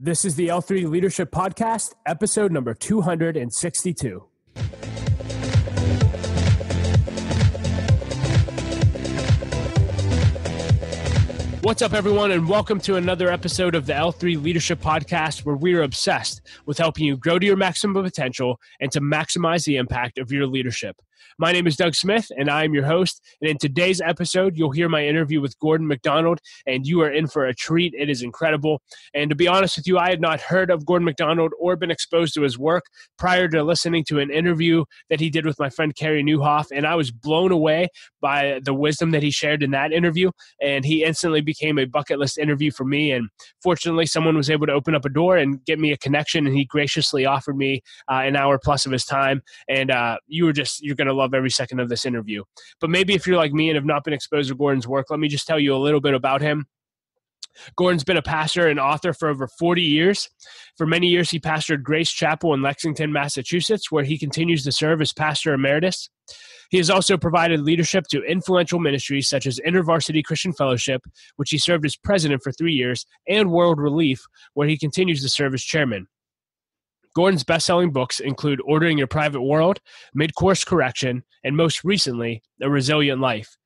This is the L3 Leadership Podcast, episode number 262. What's up, everyone, and welcome to another episode of the L3 Leadership Podcast, where we are obsessed with helping you grow to your maximum potential and to maximize the impact of your leadership. My name is Doug Smith, and I am your host. And in today's episode, you'll hear my interview with Gordon MacDonald, and you are in for a treat. It is incredible. And to be honest with you, I had not heard of Gordon MacDonald or been exposed to his work prior to listening to an interview that he did with my friend Carey Nieuwhof, And I was blown away by the wisdom that he shared in that interview. And he instantly became a bucket list interview for me. And fortunately, someone was able to open up a door and get me a connection. And he graciously offered me uh, an hour plus of his time. And uh, you were just, you're going to love love every second of this interview. But maybe if you're like me and have not been exposed to Gordon's work, let me just tell you a little bit about him. Gordon's been a pastor and author for over 40 years. For many years, he pastored Grace Chapel in Lexington, Massachusetts, where he continues to serve as pastor emeritus. He has also provided leadership to influential ministries such as InterVarsity Christian Fellowship, which he served as president for three years, and World Relief, where he continues to serve as chairman. Gordon's best selling books include Ordering Your Private World, Mid Course Correction, and most recently, A Resilient Life.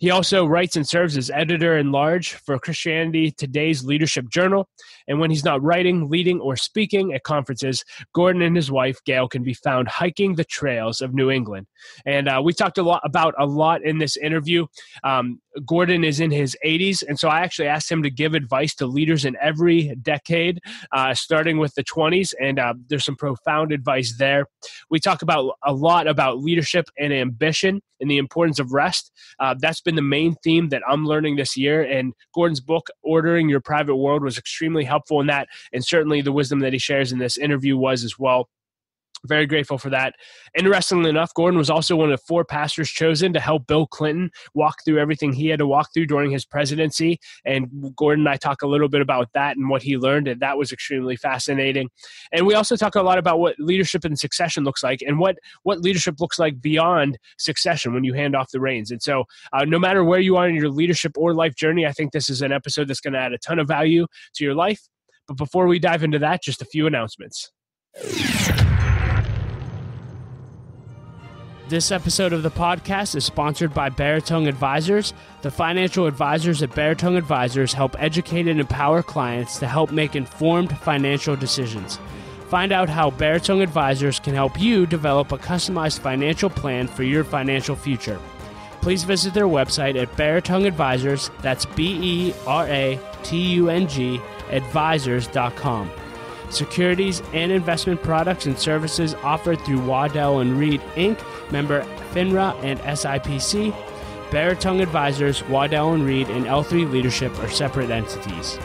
He also writes and serves as editor in large for Christianity Today's Leadership Journal. And when he's not writing, leading, or speaking at conferences, Gordon and his wife, Gail, can be found hiking the trails of New England. And uh, we talked a lot about a lot in this interview. Um, Gordon is in his 80s. And so I actually asked him to give advice to leaders in every decade, uh, starting with the 20s. And uh, there's some profound advice there. We talk about a lot about leadership and ambition and the importance of rest. Uh, that's been been the main theme that I'm learning this year. And Gordon's book, Ordering Your Private World, was extremely helpful in that. And certainly the wisdom that he shares in this interview was as well. Very grateful for that. Interestingly enough, Gordon was also one of four pastors chosen to help Bill Clinton walk through everything he had to walk through during his presidency. And Gordon and I talk a little bit about that and what he learned, and that was extremely fascinating. And we also talk a lot about what leadership and succession looks like, and what what leadership looks like beyond succession when you hand off the reins. And so, uh, no matter where you are in your leadership or life journey, I think this is an episode that's going to add a ton of value to your life. But before we dive into that, just a few announcements. This episode of the podcast is sponsored by Beratung Advisors. The financial advisors at Beratung Advisors help educate and empower clients to help make informed financial decisions. Find out how Beratung Advisors can help you develop a customized financial plan for your financial future. Please visit their website at Beratung Advisors, that's B E R A T U N G, advisors.com securities, and investment products and services offered through Waddell and Reed Inc., member FINRA and SIPC. Beratung Advisors, Waddell and Reed, and L3 Leadership are separate entities.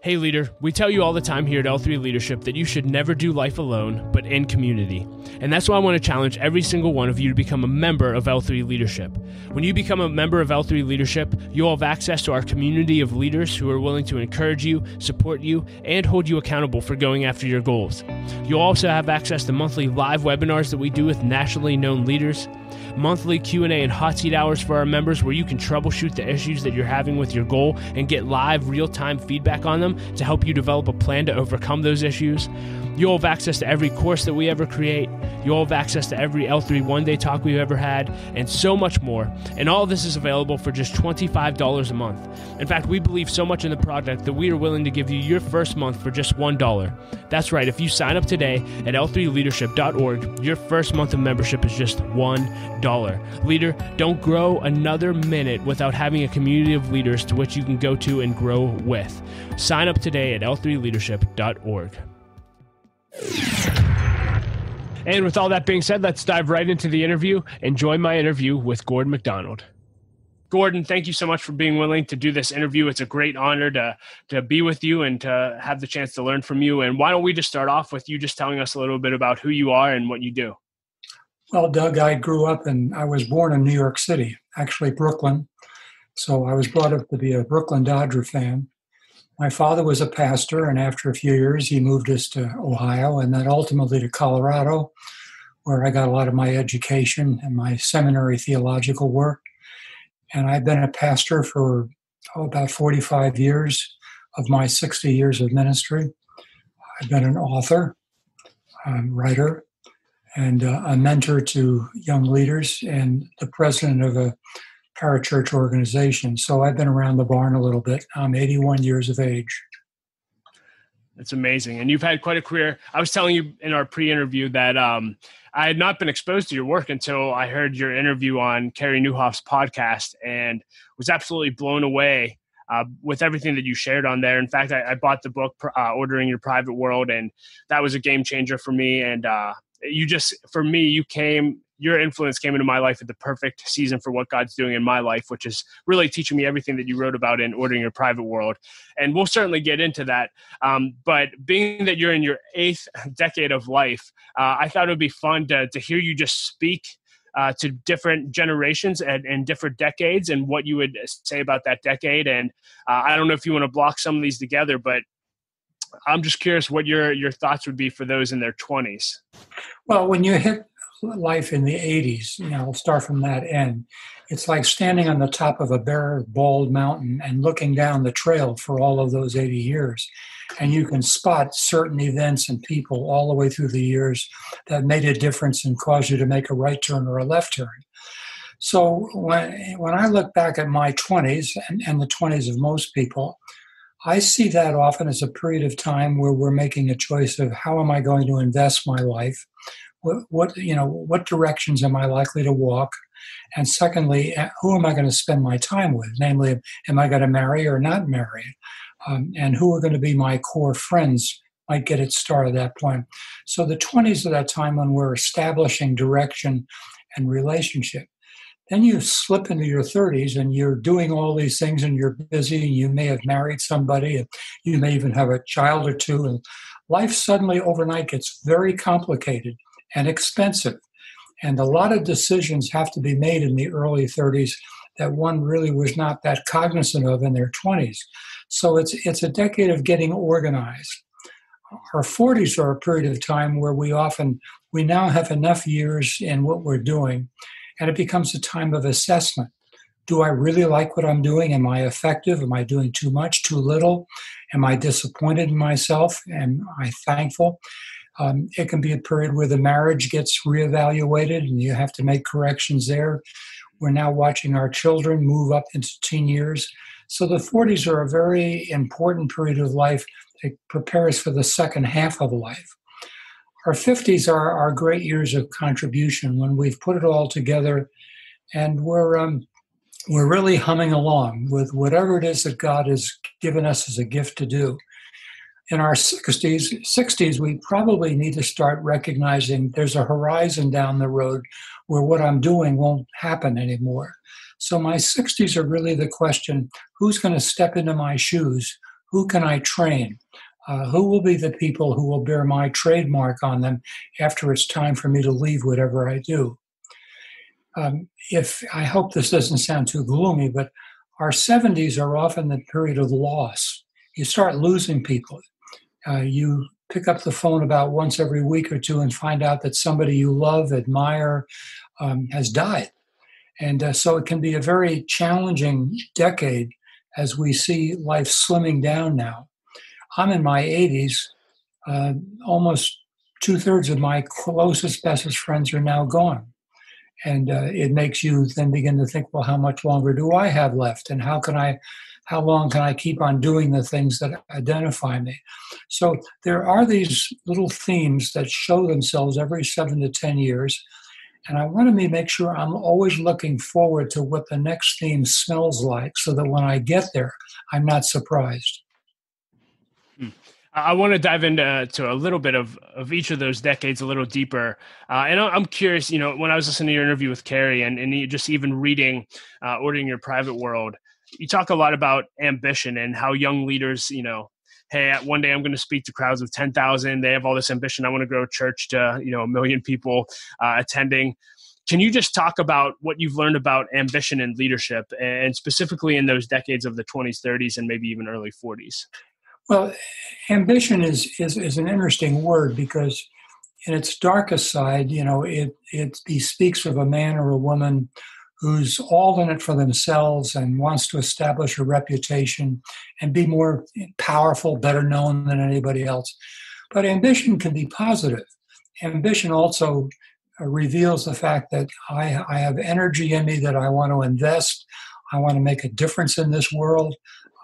Hey, leader, we tell you all the time here at L3 Leadership that you should never do life alone, but in community. And that's why I want to challenge every single one of you to become a member of L3 Leadership. When you become a member of L3 Leadership, you'll have access to our community of leaders who are willing to encourage you, support you, and hold you accountable for going after your goals. You'll also have access to monthly live webinars that we do with nationally known leaders monthly Q&A and hot seat hours for our members where you can troubleshoot the issues that you're having with your goal and get live real-time feedback on them to help you develop a plan to overcome those issues. You'll have access to every course that we ever create. You'll have access to every L3 one day talk we've ever had, and so much more. And all this is available for just $25 a month. In fact, we believe so much in the project that we are willing to give you your first month for just $1. That's right, if you sign up today at l3leadership.org, your first month of membership is just $1. Leader, don't grow another minute without having a community of leaders to which you can go to and grow with. Sign up today at l3leadership.org. And with all that being said, let's dive right into the interview. Enjoy my interview with Gordon MacDonald. Gordon, thank you so much for being willing to do this interview. It's a great honor to to be with you and to have the chance to learn from you. And why don't we just start off with you just telling us a little bit about who you are and what you do? Well, Doug, I grew up and I was born in New York City, actually Brooklyn. So I was brought up to be a Brooklyn Dodger fan. My father was a pastor, and after a few years, he moved us to Ohio and then ultimately to Colorado, where I got a lot of my education and my seminary theological work. And I've been a pastor for oh, about 45 years of my 60 years of ministry. I've been an author, um, writer, and uh, a mentor to young leaders and the president of a parachurch organization. So I've been around the barn a little bit. I'm 81 years of age. That's amazing. And you've had quite a career. I was telling you in our pre interview that um, I had not been exposed to your work until I heard your interview on Carey Nieuwhof's podcast and was absolutely blown away uh, with everything that you shared on there. In fact, I, I bought the book, uh, Ordering Your Private World, and that was a game changer for me. And uh, you just, for me, you came your influence came into my life at the perfect season for what God's doing in my life, which is really teaching me everything that you wrote about in Ordering Your Private World. And we'll certainly get into that. Um, but being that you're in your eighth decade of life, uh, I thought it would be fun to, to hear you just speak. Uh, to different generations and, and, different decades, and what you would say about that decade. And uh, I don't know if you want to block some of these together, but I'm just curious what your your thoughts would be for those in their 20s. Well, when you hit life in the 80s, you know, I'll start from that end. It's like standing on the top of a bare, bald mountain and looking down the trail for all of those 80 years. And you can spot certain events and people all the way through the years that made a difference and caused you to make a right turn or a left turn. So when, when I look back at my 20s and, and the 20s of most people, I see that often as a period of time where we're making a choice of how am I going to invest my life? what, what you know what directions am i likely to walk? And secondly who am i going to spend my time with? Namely am i going to marry or not marry? Um, and who are going to be my core friends might get its start at that point. So the 20s are that time when we're establishing direction and relationship then you slip into your 30s and you're doing all these things and you're busy and you may have married somebody and you may even have a child or two and life suddenly overnight gets very complicated and expensive. And a lot of decisions have to be made in the early 30s that one really was not that cognizant of in their 20s. So it's, it's a decade of getting organized. Our 40s are a period of time where we often, we now have enough years in what we're doing, and it becomes a time of assessment. Do I really like what I'm doing? Am I effective? Am I doing too much, too little? Am I disappointed in myself? Am I thankful? Um, it can be a period where the marriage gets reevaluated and you have to make corrections there. We're now watching our children move up into teen years. So the 40s are a very important period of life that prepares for the second half of life. Our 50s are our great years of contribution when we've put it all together and we're um, we're really humming along with whatever it is that God has given us as a gift to do. In our 60s 60s we probably need to start recognizing there's a horizon down the road where what i'm doing won't happen anymore. So my 60s are really the question who's going to step into my shoes? Who can i train uh, who will be the people who will bear my trademark on them after it's time for me to leave whatever i do um, if i hope this doesn't sound too gloomy but our 70s are often the period of loss you start losing people uh, you pick up the phone about once every week or two and find out that somebody you love, admire, um, has died. And uh, so it can be a very challenging decade as we see life slimming down now. I'm in my 80s. Uh, almost two thirds of my closest, bestest friends are now gone. And uh, it makes you then begin to think, well, how much longer do I have left? And how can I how long can I keep on doing the things that identify me? So there are these little themes that show themselves every seven to 10 years. And I want to make sure I'm always looking forward to what the next theme smells like so that when I get there, I'm not surprised. I want to dive into to a little bit of, of each of those decades a little deeper. Uh, and I'm curious, you know, when I was listening to your interview with Carey and, and just even reading uh, Ordering Your Private World, you talk a lot about ambition and how young leaders, you know, hey, one day I'm going to speak to crowds of 10,000. They have all this ambition. I want to grow a church to, you know, a million people uh, attending. Can you just talk about what you've learned about ambition and leadership, and specifically in those decades of the 20s, 30s, and maybe even early 40s? Well, ambition is, is, is an interesting word because in its darkest side, you know, it, it speaks of a man or a woman who's all in it for themselves and wants to establish a reputation and be more powerful, better known than anybody else. But ambition can be positive. Ambition also uh, reveals the fact that I, I have energy in me that I want to invest. I want to make a difference in this world.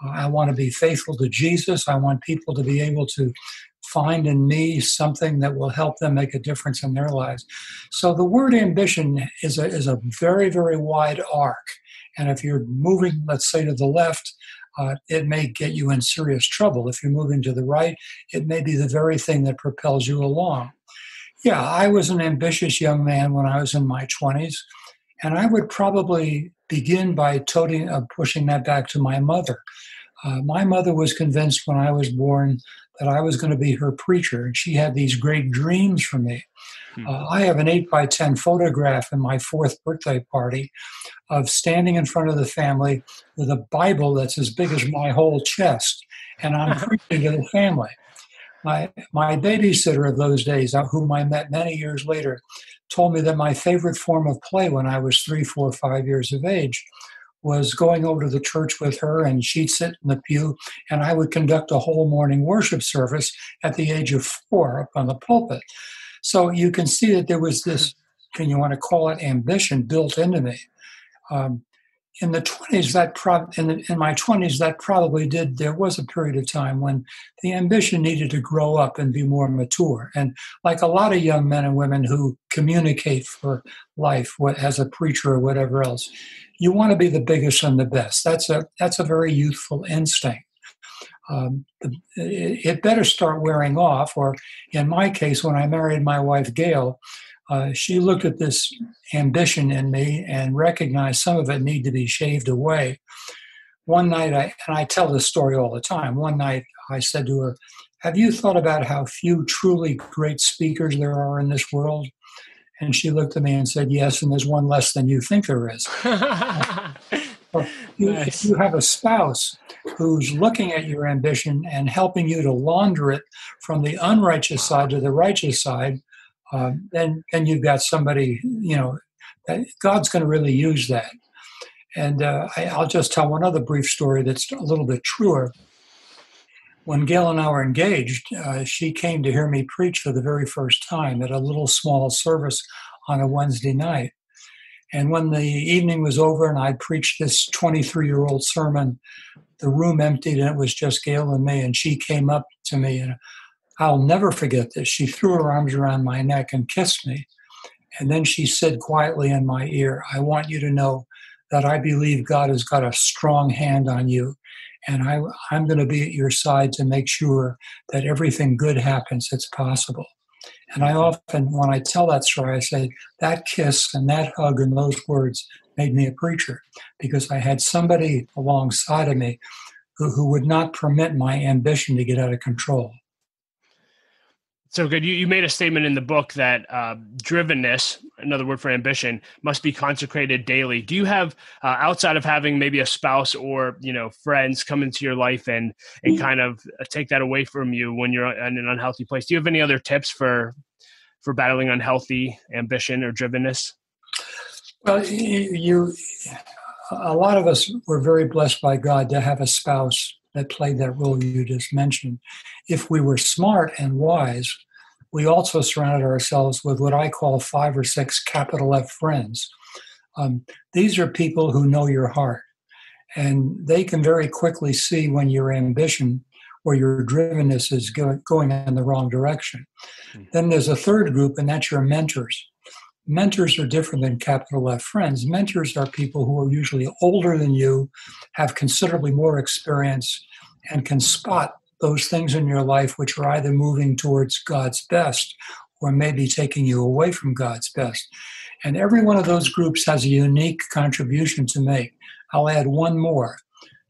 I want to be faithful to Jesus. I want people to be able to find in me something that will help them make a difference in their lives. So the word ambition is a, is a very, very wide arc. And if you're moving, let's say, to the left, uh, it may get you in serious trouble. If you're moving to the right, it may be the very thing that propels you along. Yeah, I was an ambitious young man when I was in my 20s, and I would probably begin by toting, uh, pushing that back to my mother. Uh, my mother was convinced when I was born that I was going to be her preacher, and she had these great dreams for me. Hmm. Uh, I have an 8 by 10 photograph in my fourth birthday party of standing in front of the family with a Bible that's as big as my whole chest, and I'm preaching to the family. My, my babysitter of those days, uh, whom I met many years later, told me that my favorite form of play when I was three, four, five years of age was going over to the church with her, and she'd sit in the pew, and I would conduct a whole morning worship service at the age of four up on the pulpit. So you can see that there was this, can you want to call it ambition, built into me. Um, in the 20s that pro- in, the, in my 20s that probably did there was a period of time when the ambition needed to grow up and be more mature and like a lot of young men and women who communicate for life what, as a preacher or whatever else you want to be the biggest and the best that's a that's a very youthful instinct um, it, better start wearing off or in my case when i married my wife gail uh, she looked at this ambition in me and recognized some of it need to be shaved away. One night, I, and I tell this story all the time. One night, I said to her, "Have you thought about how few truly great speakers there are in this world?" And she looked at me and said, "Yes, and there's one less than you think there is." you, nice. If you have a spouse who's looking at your ambition and helping you to launder it from the unrighteous side to the righteous side, uh, then then you've got somebody you know God's going to really use that. And uh, I, will just tell one other brief story that's a little bit truer. When Gail and I were engaged, uh, she came to hear me preach for the very first time at a little small service on a Wednesday night. And when the evening was over and I preached this 23 year old sermon, the room emptied and it was just Gail and me. And she came up to me and I'll never forget this. She threw her arms around my neck and kissed me. And then she said quietly in my ear, I want you to know that I believe God has got a strong hand on you. And I, I'm going to be at your side to make sure that everything good happens that's possible. And I mm-hmm. often, when I tell that story, I say, that kiss and that hug and those words made me a preacher because I had somebody alongside of me who, who would not permit my ambition to get out of control. So good. You, you made a statement in the book that uh, drivenness, another word for ambition, must be consecrated daily. Do you have, uh, outside of having maybe a spouse or you know friends come into your life and and mm-hmm. kind of uh, take that away from you when you're in an unhealthy place? Do you have any other tips for for battling unhealthy ambition or drivenness? Well, you, a lot of us were very blessed by God to have a spouse that played that role you just mentioned. If we were smart and wise, we also surrounded ourselves with what I call five or six capital F friends. Um, these are people who know your heart, and they can very quickly see when your ambition or your drivenness is go- going in the wrong direction. Mm-hmm. Then there's a third group, and that's your mentors. Mentors are different than capital F friends. Mentors are people who are usually older than you, have considerably more experience, and can spot those things in your life which are either moving towards God's best or maybe taking you away from God's best. And every one of those groups has a unique contribution to make. I'll add one more.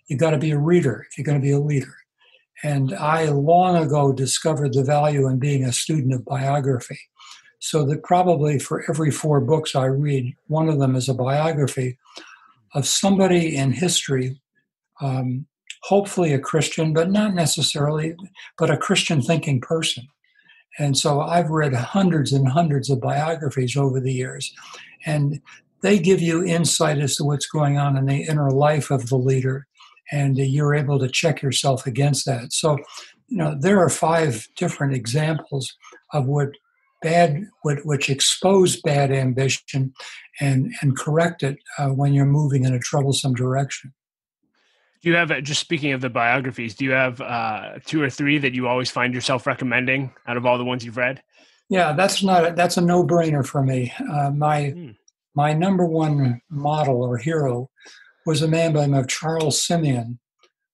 You've got to be a reader if you're going to be a leader. And I long ago discovered the value in being a student of biography. So that probably for every four books I read, one of them is a biography of somebody in history um, hopefully a Christian, but not necessarily, but a Christian thinking person. And so I've read hundreds and hundreds of biographies over the years. And they give you insight as to what's going on in the inner life of the leader, and you're able to check yourself against that. So, you know, there are five different examples of what bad, which expose bad ambition and, and correct it uh, when you're moving in a troublesome direction. Do you have, just speaking of the biographies, do you have uh, two or three that you always find yourself recommending out of all the ones you've read? Yeah, that's not a, that's a no brainer for me. Uh, my hmm. my number one model or hero was a man by the name of Charles Simeon,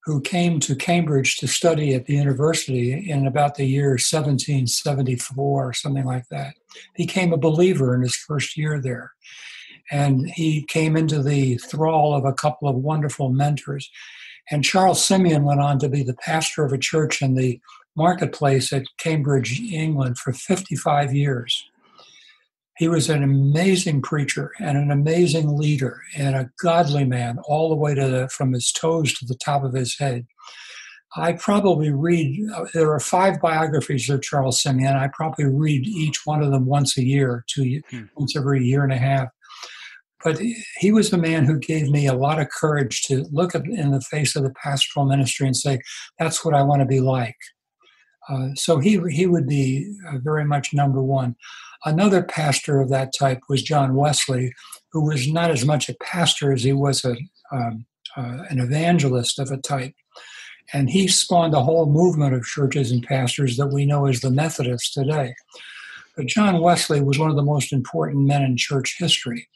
who came to Cambridge to study at the university in about the year 1774 or something like that. Became a believer in his first year there. And he came into the thrall of a couple of wonderful mentors. And Charles Simeon went on to be the pastor of a church in the marketplace at Cambridge, England for 55 years. He was an amazing preacher and an amazing leader and a godly man all the way to the, from his toes to the top of his head. I probably read, there are five biographies of Charles Simeon. I probably read each one of them once a year, two, hmm. once every year and a half. But he was a man who gave me a lot of courage to look at, in the face of the pastoral ministry and say, that's what I want to be like. Uh, so he he would be uh, very much number one. Another pastor of that type was John Wesley, who was not as much a pastor as he was a um, uh, an evangelist of a type, and he spawned a whole movement of churches and pastors that we know as the Methodists today. But John Wesley was one of the most important men in church history.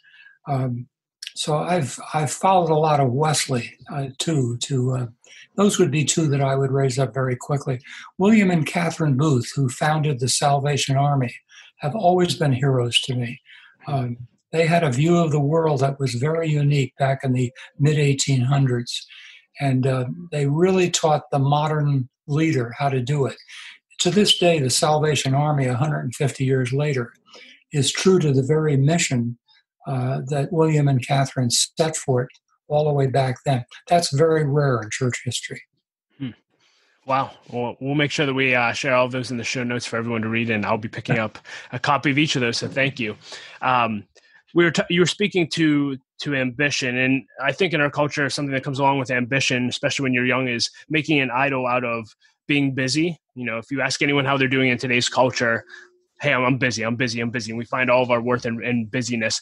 Um, so I've I've followed a lot of Wesley uh, too. To uh, those would be two that I would raise up very quickly. William and Catherine Booth, who founded the Salvation Army, have always been heroes to me. Um, they had a view of the world that was very unique back in the mid 1800s, and uh, they really taught the modern leader how to do it. To this day, the Salvation Army, 150 years later, is true to the very mission uh, that William and Catherine set for it all the way back then. That's very rare in church history. Wow. Well, we'll make sure that we uh, share all of those in the show notes for everyone to read, and I'll be picking up a copy of each of those. So thank you. Um, we were t- you were speaking to to ambition, and I think in our culture, something that comes along with ambition, especially when you're young, is making an idol out of being busy. You know, if you ask anyone how they're doing in today's culture, hey, I'm, I'm busy, I'm busy, I'm busy, and we find all of our worth in, in busyness.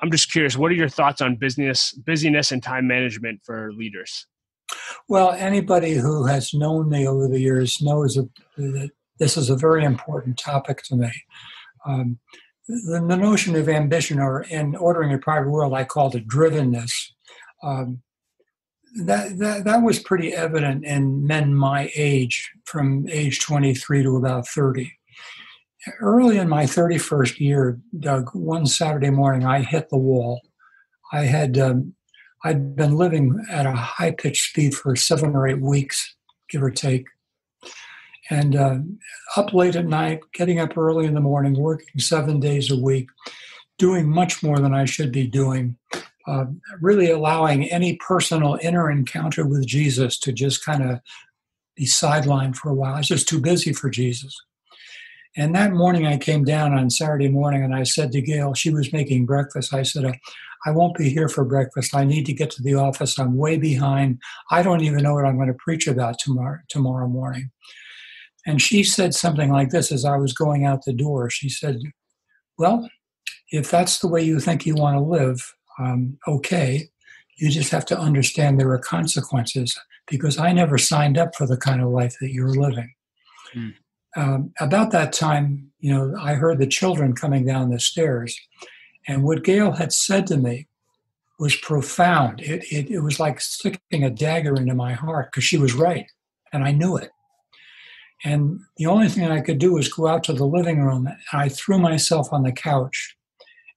I'm just curious, what are your thoughts on business, busyness, and time management for leaders? Well, anybody who has known me over the years knows that this is a very important topic to me. Um, the, the, notion of ambition, or in ordering a private world, I called it drivenness. Um, that, that that was pretty evident in men my age, from age 23 to about 30 early in my 31st year, Doug, one Saturday morning, I hit the wall. I had um, I'd been living at a high pitched speed for seven or eight weeks, give or take, and uh, up late at night, getting up early in the morning, working seven days a week, doing much more than I should be doing. Uh, really allowing any personal inner encounter with Jesus to just kind of be sidelined for a while. I was just too busy for Jesus. And that morning, I came down on Saturday morning and I said to Gail, she was making breakfast. I said, I won't be here for breakfast. I need to get to the office. I'm way behind. I don't even know what I'm going to preach about tomorrow, tomorrow morning. And she said something like this as I was going out the door. She said, Well, if that's the way you think you want to live, um, okay. You just have to understand there are consequences because I never signed up for the kind of life that you're living. Hmm um, about that time, you know, I heard the children coming down the stairs, and what Gail had said to me was profound. It, it, it was like sticking a dagger into my heart because she was right, and I knew it. And the only thing I could do was go out to the living room, and I threw myself on the couch.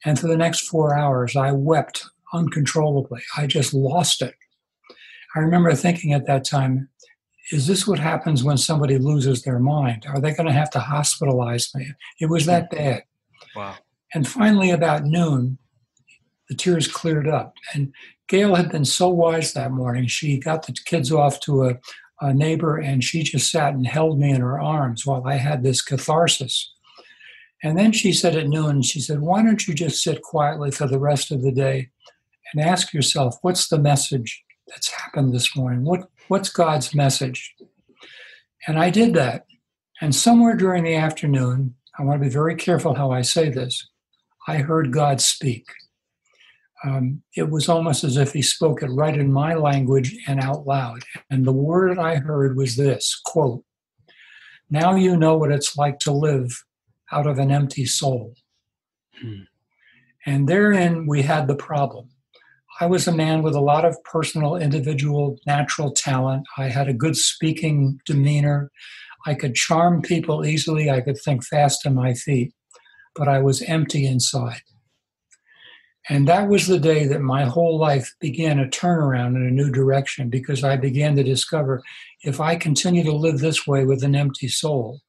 And for the next four hours, I wept uncontrollably. I just lost it. I remember thinking at that time, is this what happens when somebody loses their mind? Are they going to have to hospitalize me? It was that mm. bad. Wow. And finally, about noon, the tears cleared up. And Gail had been so wise that morning. She got the kids off to a, a neighbor and she just sat and held me in her arms while I had this catharsis. And then she said at noon, she said, Why don't you just sit quietly for the rest of the day and ask yourself, what's the message that's happened this morning? What, what's God's message? And I did that. And somewhere during the afternoon, I want to be very careful how I say this, I heard God speak. Um, it was almost as if he spoke it right in my language and out loud. And the word I heard was this quote, Now you know what it's like to live out of an empty soul. Hmm. And therein we had the problem. I was a man with a lot of personal, individual, natural talent. I had a good speaking demeanor. I could charm people easily. I could think fast on my feet, but I was empty inside. And that was the day that my whole life began a turnaround in a new direction because I began to discover if I continue to live this way with an empty soul,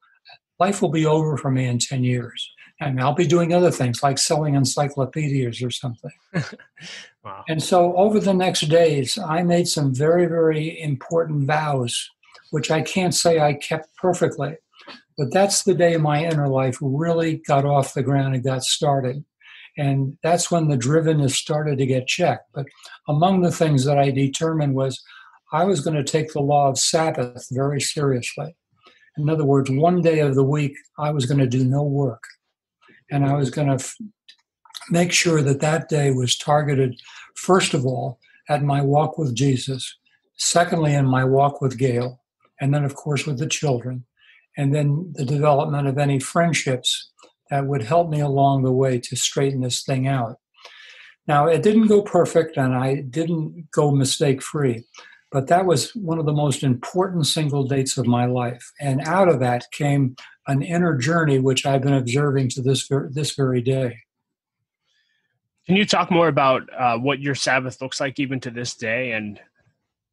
life will be over for me in 10 years. And I'll be doing other things like selling encyclopedias or something. wow. And so over the next days, I made some very, very important vows, which I can't say I kept perfectly. But that's the day my inner life really got off the ground and got started. And that's when the drivenness started to get checked. But among the things that I determined was I was going to take the law of Sabbath very seriously. In other words, one day of the week, I was going to do no work. And I was going to f- make sure that that day was targeted, first of all, at my walk with Jesus, secondly, in my walk with Gail, and then, of course, with the children, and then the development of any friendships that would help me along the way to straighten this thing out. Now, it didn't go perfect and I didn't go mistake free, but that was one of the most important single dates of my life. And out of that came an inner journey which I've been observing to this, this very day. Can you talk more about uh, what your Sabbath looks like even to this day? And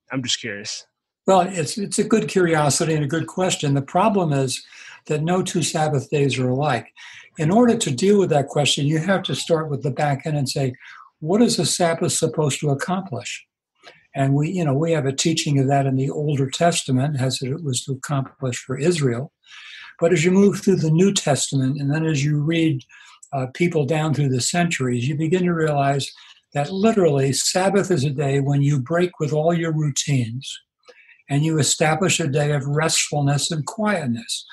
I'm just curious. Well, it's it's a good curiosity and a good question. The problem is that no two Sabbath days are alike. In order to deal with that question, you have to start with the back end and say, what is a Sabbath supposed to accomplish? And we, you know, we have a teaching of that in the Older Testament, as it was to accomplish for Israel. But as you move through the New Testament, and then as you read uh, people down through the centuries, you begin to realize that literally Sabbath is a day when you break with all your routines and you establish a day of restfulness and quietness.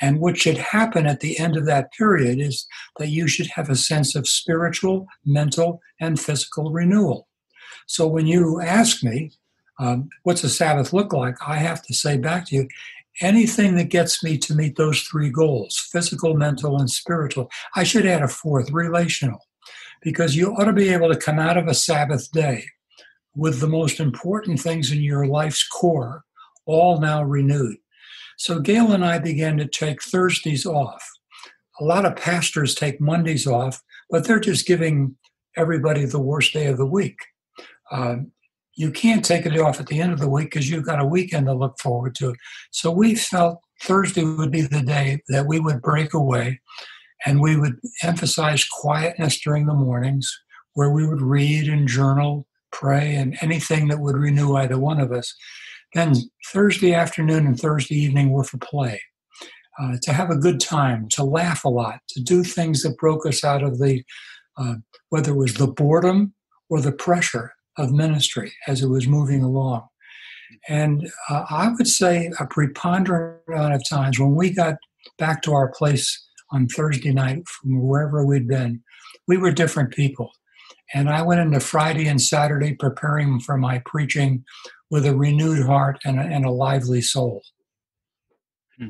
And what should happen at the end of that period is that you should have a sense of spiritual, mental, and physical renewal. So when you ask me, um, what's a Sabbath look like? I have to say back to you, anything that gets me to meet those three goals physical, mental, and spiritual. I should add a fourth relational, because you ought to be able to come out of a Sabbath day with the most important things in your life's core all now renewed. So Gail and I began to take Thursdays off. A lot of pastors take Mondays off, but they're just giving everybody the worst day of the week. Um, you can't take it off at the end of the week because you've got a weekend to look forward to. So we felt Thursday would be the day that we would break away and we would emphasize quietness during the mornings where we would read and journal, pray, and anything that would renew either one of us. Then Thursday afternoon and Thursday evening were for play, uh, to have a good time, to laugh a lot, to do things that broke us out of the, uh, whether it was the boredom or the pressure of ministry as it was moving along. And uh, I would say a preponderant amount of times when we got back to our place on Thursday night from wherever we'd been, we were different people. And I went into Friday and Saturday preparing for my preaching with a renewed heart and a, and a lively soul. Hmm.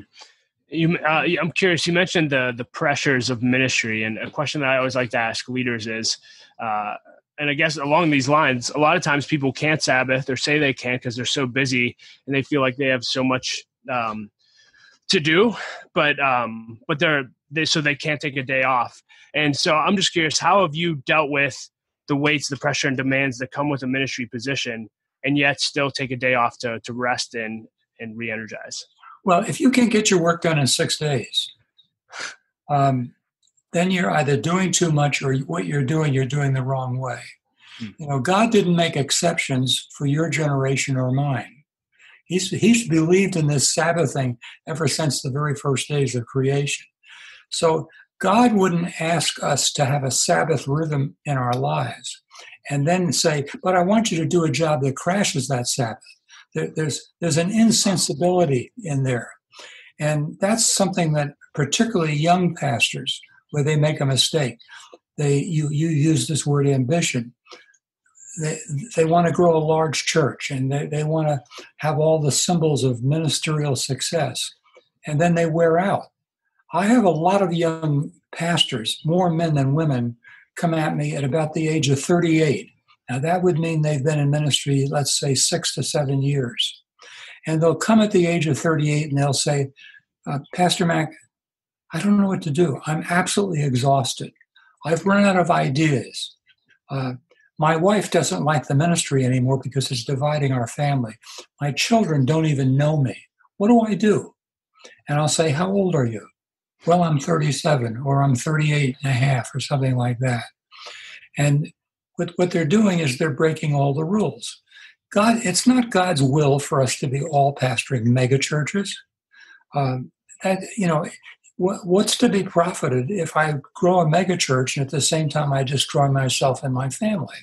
You, uh, I'm curious. You mentioned the the pressures of ministry, and a question that I always like to ask leaders is, uh, and I guess along these lines, a lot of times people can't Sabbath or say they can't because they're so busy and they feel like they have so much um, to do, but um, but they're they so they can't take a day off. And so I'm just curious, how have you dealt with the weights, the pressure, and demands that come with a ministry position? and yet still take a day off to, to rest and, and re-energize well if you can't get your work done in six days um, then you're either doing too much or what you're doing you're doing the wrong way hmm. you know god didn't make exceptions for your generation or mine he's, he's believed in this sabbath thing ever since the very first days of creation so God wouldn't ask us to have a Sabbath rhythm in our lives and then say, but I want you to do a job that crashes that Sabbath. There, there's, there's an insensibility in there. And that's something that particularly young pastors, where they make a mistake, they, you, you use this word ambition. They, they want to grow a large church and they, they want to have all the symbols of ministerial success. And then they wear out I have a lot of young pastors, more men than women, come at me at about the age of 38. Now, that would mean they've been in ministry, let's say, six to seven years. And they'll come at the age of 38 and they'll say, uh, Pastor Mac, I don't know what to do. I'm absolutely exhausted. I've run out of ideas. Uh, my wife doesn't like the ministry anymore because it's dividing our family. My children don't even know me. What do I do? And I'll say, How old are you? Well, I'm 37 or I'm 38 and a half or something like that. And what, what they're doing is they're breaking all the rules. God, it's not God's will for us to be all pastoring mega churches. Um, that, you know, what, what's to be profited if I grow a mega church and at the same time I destroy myself and my family?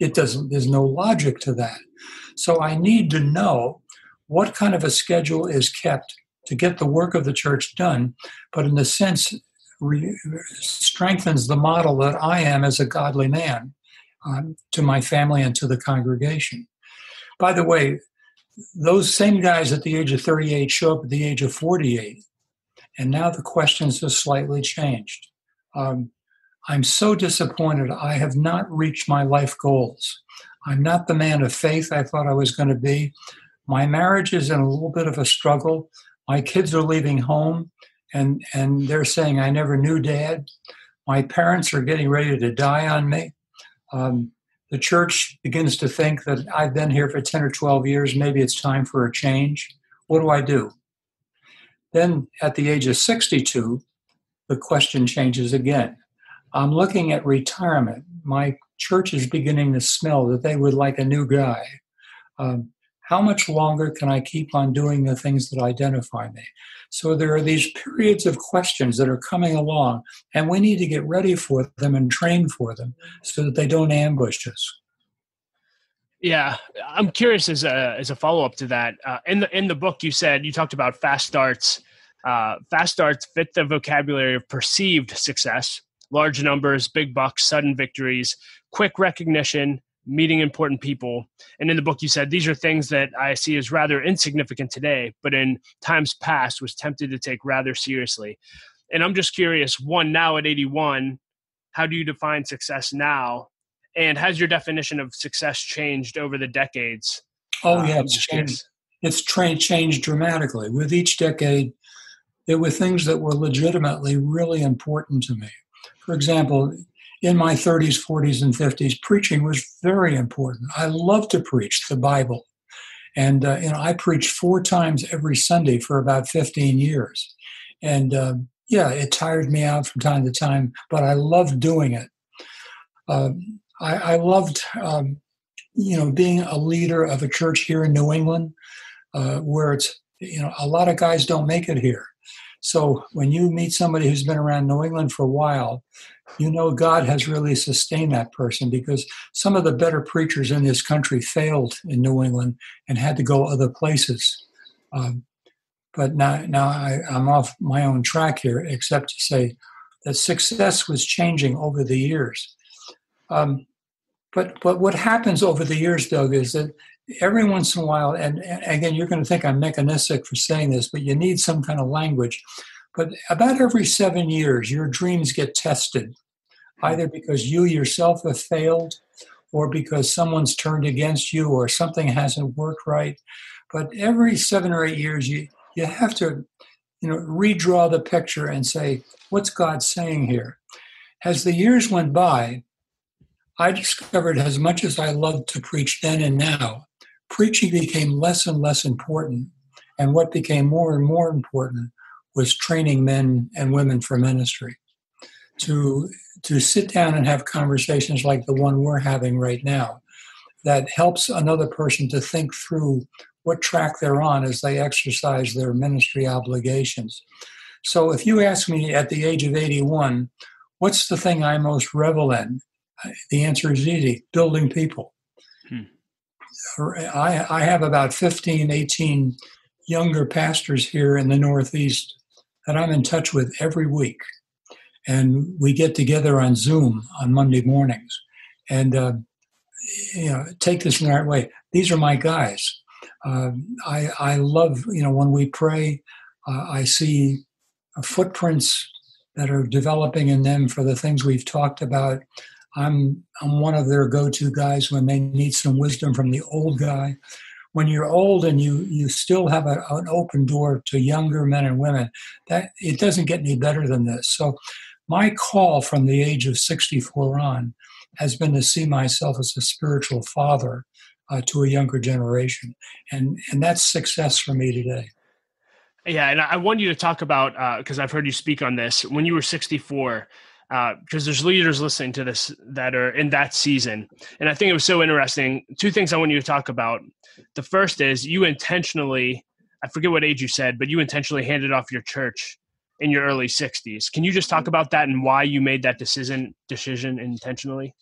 It doesn't, there's no logic to that. So I need to know what kind of a schedule is kept to get the work of the church done, but in a sense re- strengthens the model that I am as a godly man um, to my family and to the congregation. By the way, those same guys at the age of 38 show up at the age of 48, and now the questions have slightly changed. Um, I'm so disappointed. I have not reached my life goals. I'm not the man of faith I thought I was going to be. My marriage is in a little bit of a struggle my kids are leaving home and and they're saying i never knew dad. My parents are getting ready to die on me. Um, the church begins to think that i've been here for 10 or 12 years. Maybe it's time for a change. What do i do? Then at the age of 62 the question changes again. I'm looking at retirement. My church is beginning to smell that they would like a new guy. Um, how much longer can I keep on doing the things that identify me? So there are these periods of questions that are coming along, and we need to get ready for them and train for them so that they don't ambush us. Yeah, I'm curious as a as a follow up to that. Uh, in the in the book, you said you talked about fast starts. Uh, fast starts fit the vocabulary of perceived success, large numbers, big bucks, sudden victories, quick recognition, meeting important people. And in the book, you said these are things that I see as rather insignificant today, but in times past was tempted to take rather seriously. And I'm just curious one, now at 81, how do you define success now? And has your definition of success changed over the decades? Oh, yeah, um, it's changed. It's tra- changed dramatically. With each decade, there were things that were legitimately really important to me. For example, in my 30s, 40s, and 50s, preaching was very important. I love to preach the Bible. And, uh, you know, I preached four times every Sunday for about 15 years. And, um, yeah, it tired me out from time to time, but I loved doing it. Uh, I, I, loved, um, you know, being a leader of a church here in New England, uh, where it's, you know, a lot of guys don't make it here. So when you meet somebody who's been around New England for a while, you know God has really sustained that person because some of the better preachers in this country failed in New England and had to go other places. Um, but now, now I, I'm off my own track here, except to say that success was changing over the years. Um, but but what happens over the years, Doug, is that every once in a while, and, and again, you're going to think I'm mechanistic for saying this, but you need some kind of language. But about every seven years, your dreams get tested, hmm. either because you yourself have failed or because someone's turned against you or something hasn't worked right. But every seven or eight years, you, you have to you know, redraw the picture and say, what's God saying here? As the years went by, I discovered as much as I loved to preach then and now, preaching became less and less important. And what became more and more important was training men and women for ministry. To, to sit down and have conversations like the one we're having right now that helps another person to think through what track they're on as they exercise their ministry obligations. So if you ask me at the age of 81, what's the thing I most revel in? The answer is easy building people. I, I have about 15, 18 younger pastors here in the Northeast that I'm in touch with every week. And we get together on Zoom on Monday mornings. And, uh, you know, take this in the right way. These are my guys. Uh, I, I love, you know, when we pray, uh, I see footprints that are developing in them for the things we've talked about. I'm I'm one of their go-to guys when they need some wisdom from the old guy. When you're old and you you still have a, an open door to younger men and women, that it doesn't get any better than this. So, my call from the age of 64 on has been to see myself as a spiritual father uh, to a younger generation, and and that's success for me today. Yeah, and I want you to talk about because uh, I've heard you speak on this when you were 64. Because uh, there's leaders listening to this that are in that season, and I think it was so interesting. Two things I want you to talk about. The first is you intentionally, I forget what age you said, but you intentionally handed off your church in your early 60s. Can you just talk about that and why you made that decision decision intentionally?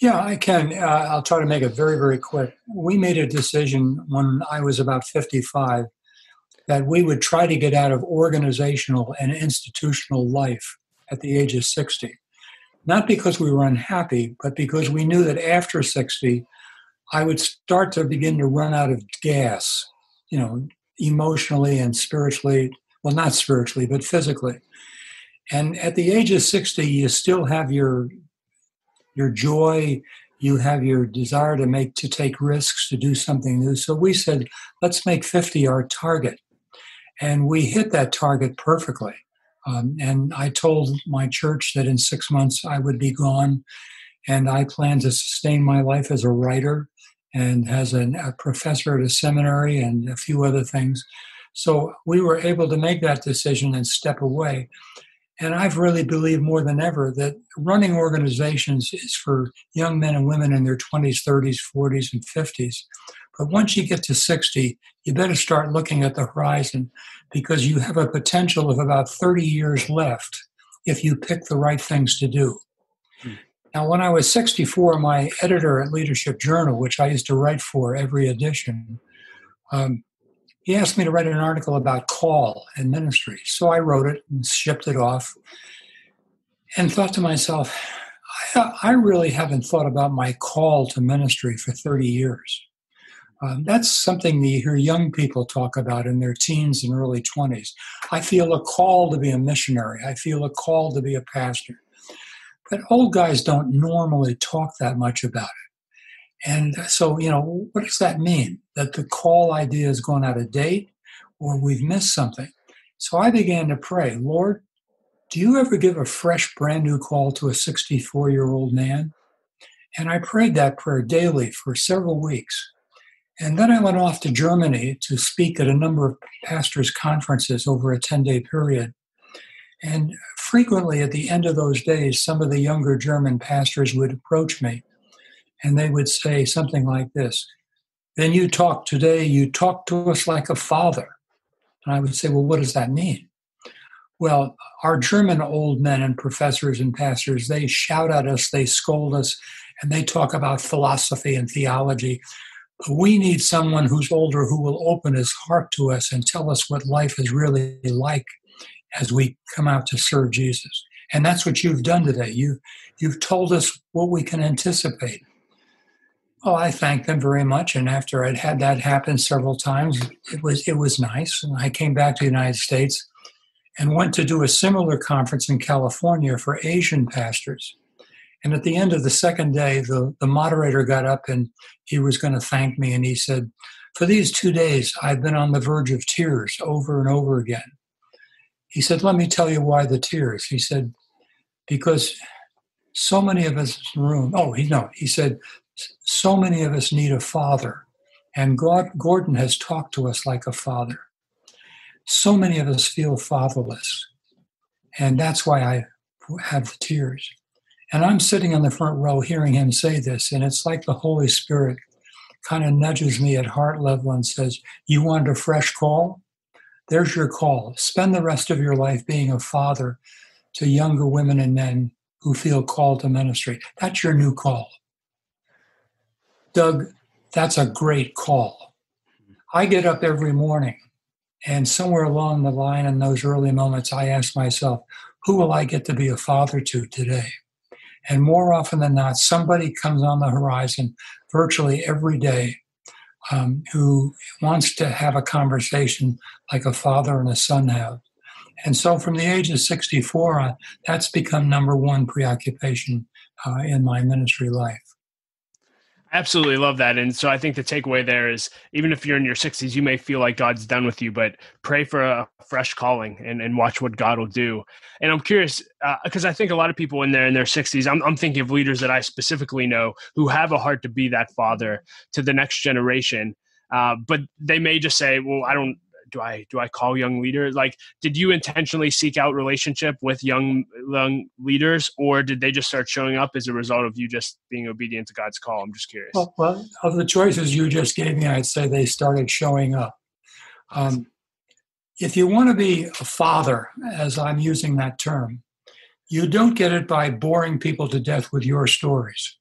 Yeah, I can. Uh, I'll try to make it very, very quick. We made a decision when I was about 55 that we would try to get out of organizational and institutional life at the age of 60. Not because we were unhappy, but because we knew that after 60, I would start to begin to run out of gas, you know, emotionally and spiritually. Well, not spiritually, but physically. And at the age of 60, you still have your your joy, you have your desire to make to take risks, to do something new. So we said, let's make 50 our target. And we hit that target perfectly. Um, and I told my church that in six months I would be gone. And I plan to sustain my life as a writer and as an, a professor at a seminary and a few other things. So we were able to make that decision and step away. And I've really believed more than ever that running organizations is for young men and women in their 20s, 30s, 40s, and 50s. But once you get to 60, you better start looking at the horizon because you have a potential of about 30 years left if you pick the right things to do. Hmm. Now, when I was 64, my editor at Leadership Journal, which I used to write for every edition, um, he asked me to write an article about call and ministry. So I wrote it and shipped it off and thought to myself, I, I really haven't thought about my call to ministry for 30 years. Um, that's something you hear young people talk about in their teens and early 20s. I feel a call to be a missionary. I feel a call to be a pastor. But old guys don't normally talk that much about it. And so, you know, what does that mean? That the call idea has gone out of date or we've missed something? So I began to pray, Lord, do you ever give a fresh, brand new call to a 64 year old man? And I prayed that prayer daily for several weeks. And then I went off to Germany to speak at a number of pastors' conferences over a 10 day period. And frequently at the end of those days, some of the younger German pastors would approach me and they would say something like this Then you talk today, you talk to us like a father. And I would say, Well, what does that mean? Well, our German old men and professors and pastors, they shout at us, they scold us, and they talk about philosophy and theology we need someone who's older who will open his heart to us and tell us what life is really like as we come out to serve Jesus. And that's what you've done today. You, you've told us what we can anticipate. Well, I thank them very much. And after I'd had that happen several times, it was it was nice. And I came back to the United States and went to do a similar conference in California for Asian pastors. And at the end of the second day, the, the moderator got up and he was going to thank me. And he said, For these two days, I've been on the verge of tears over and over again. He said, Let me tell you why the tears. He said, Because so many of us in the room, oh, he, no, he said, So many of us need a father. And God, Gordon has talked to us like a father. So many of us feel fatherless. And that's why I have the tears. And I'm sitting in the front row hearing him say this, and it's like the Holy Spirit kind of nudges me at heart level and says, You want a fresh call? there's your call. Spend the rest of your life being a father to younger women and men who feel called to ministry. That's your new call. Doug, that's a great call. I get up every morning, and somewhere along the line in those early moments, I ask myself, who will I get to be a father to today? And more often than not, somebody comes on the horizon virtually every day um, who wants to have a conversation like a father and a son have. And so from the age of 64 on, that's become number one preoccupation uh, in my ministry life. Absolutely love that. And so I think the takeaway there is even if you're in your 60s, you may feel like God's done with you, but pray for a fresh calling and, and watch what God will do. And I'm curious because uh, I think a lot of people in there in their 60s, I'm, I'm thinking of leaders that I specifically know who have a heart to be that father to the next generation. Uh, but they may just say, well, I don't do I do I call young leaders? Like, did you intentionally seek out relationship with young young leaders, or did they just start showing up as a result of you just being obedient to God's call? I'm just curious. Well, well of the choices you just gave me, I'd say they started showing up. Um, if you want to be a father, as I'm using that term, you don't get it by boring people to death with your stories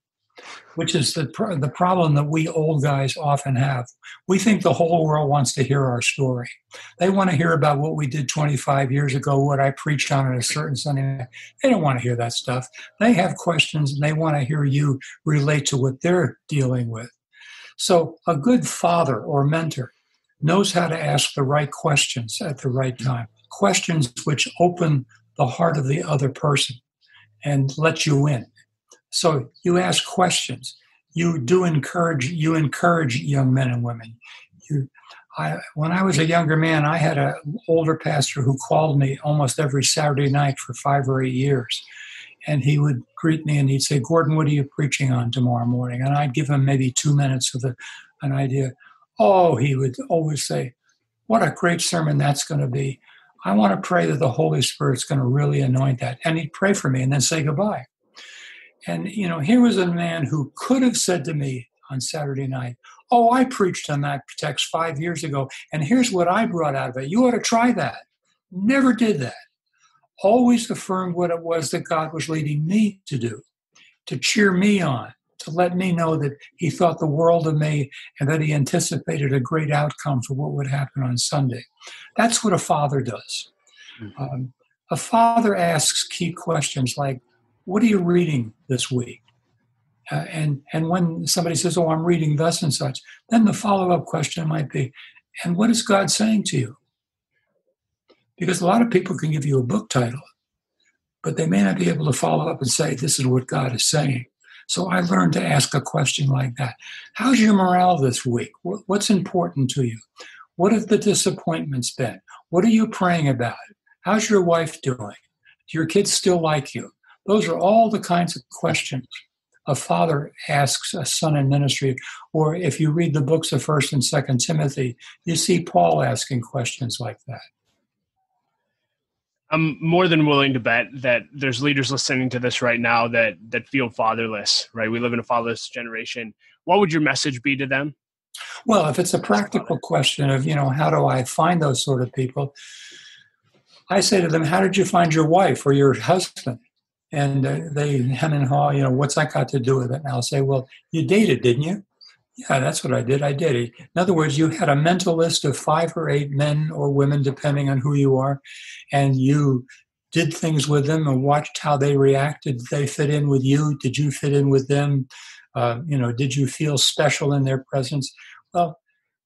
which is the, the problem that we old guys often have. We think the whole world wants to hear our story. They want to hear about what we did 25 years ago, what I preached on a certain Sunday. They don't want to hear that stuff. They have questions and they want to hear you relate to what they're dealing with. So, a good father or mentor knows how to ask the right questions at the right mm-hmm. time, questions which open the heart of the other person and let you in so you ask questions. You do encourage. You encourage young men and women. You, I, when I was a younger man, I had an older pastor who called me almost every Saturday night for five or eight years, and he would greet me and he'd say, "Gordon, what are you preaching on tomorrow morning?" And I'd give him maybe two minutes of a, an idea. Oh, he would always say, "What a great sermon that's going to be." I want to pray that the Holy Spirit's going to really anoint that. And he'd pray for me and then say goodbye. And, you know, here was a man who could have said to me on Saturday night, Oh, I preached on that text five years ago, and here's what I brought out of it. You ought to try that. Never did that. Always affirmed what it was that God was leading me to do, to cheer me on, to let me know that He thought the world of me and that He anticipated a great outcome for what would happen on Sunday. That's what a father does. Mm-hmm. Um, a father asks key questions like, what are you reading this week? Uh, and and when somebody says, "Oh, I'm reading thus and such," then the follow-up question might be, "And what is God saying to you?" Because a lot of people can give you a book title, but they may not be able to follow up and say, "This is what God is saying." So I learned to ask a question like that: How's your morale this week? What's important to you? What have the disappointments been? What are you praying about? How's your wife doing? Do your kids still like you? Those are all the kinds of questions a father asks a son in ministry. Or if you read the books of First and Second Timothy, you see Paul asking questions like that. I'm more than willing to bet that there's leaders listening to this right now that that feel fatherless. Right, we live in a fatherless generation. What would your message be to them? Well, if it's a practical question of you know how do I find those sort of people, I say to them, how did you find your wife or your husband? And uh, they hem and haw, you know, what's that got to do with it? And I'll say, well, you dated, didn't you? Yeah, that's what I did. I did it. In other words, you had a mental list of five or eight men or women, depending on who you are, and you did things with them and watched how they reacted. Did they fit in with you? Did you fit in with them? Uh, you know, did you feel special in their presence? Well,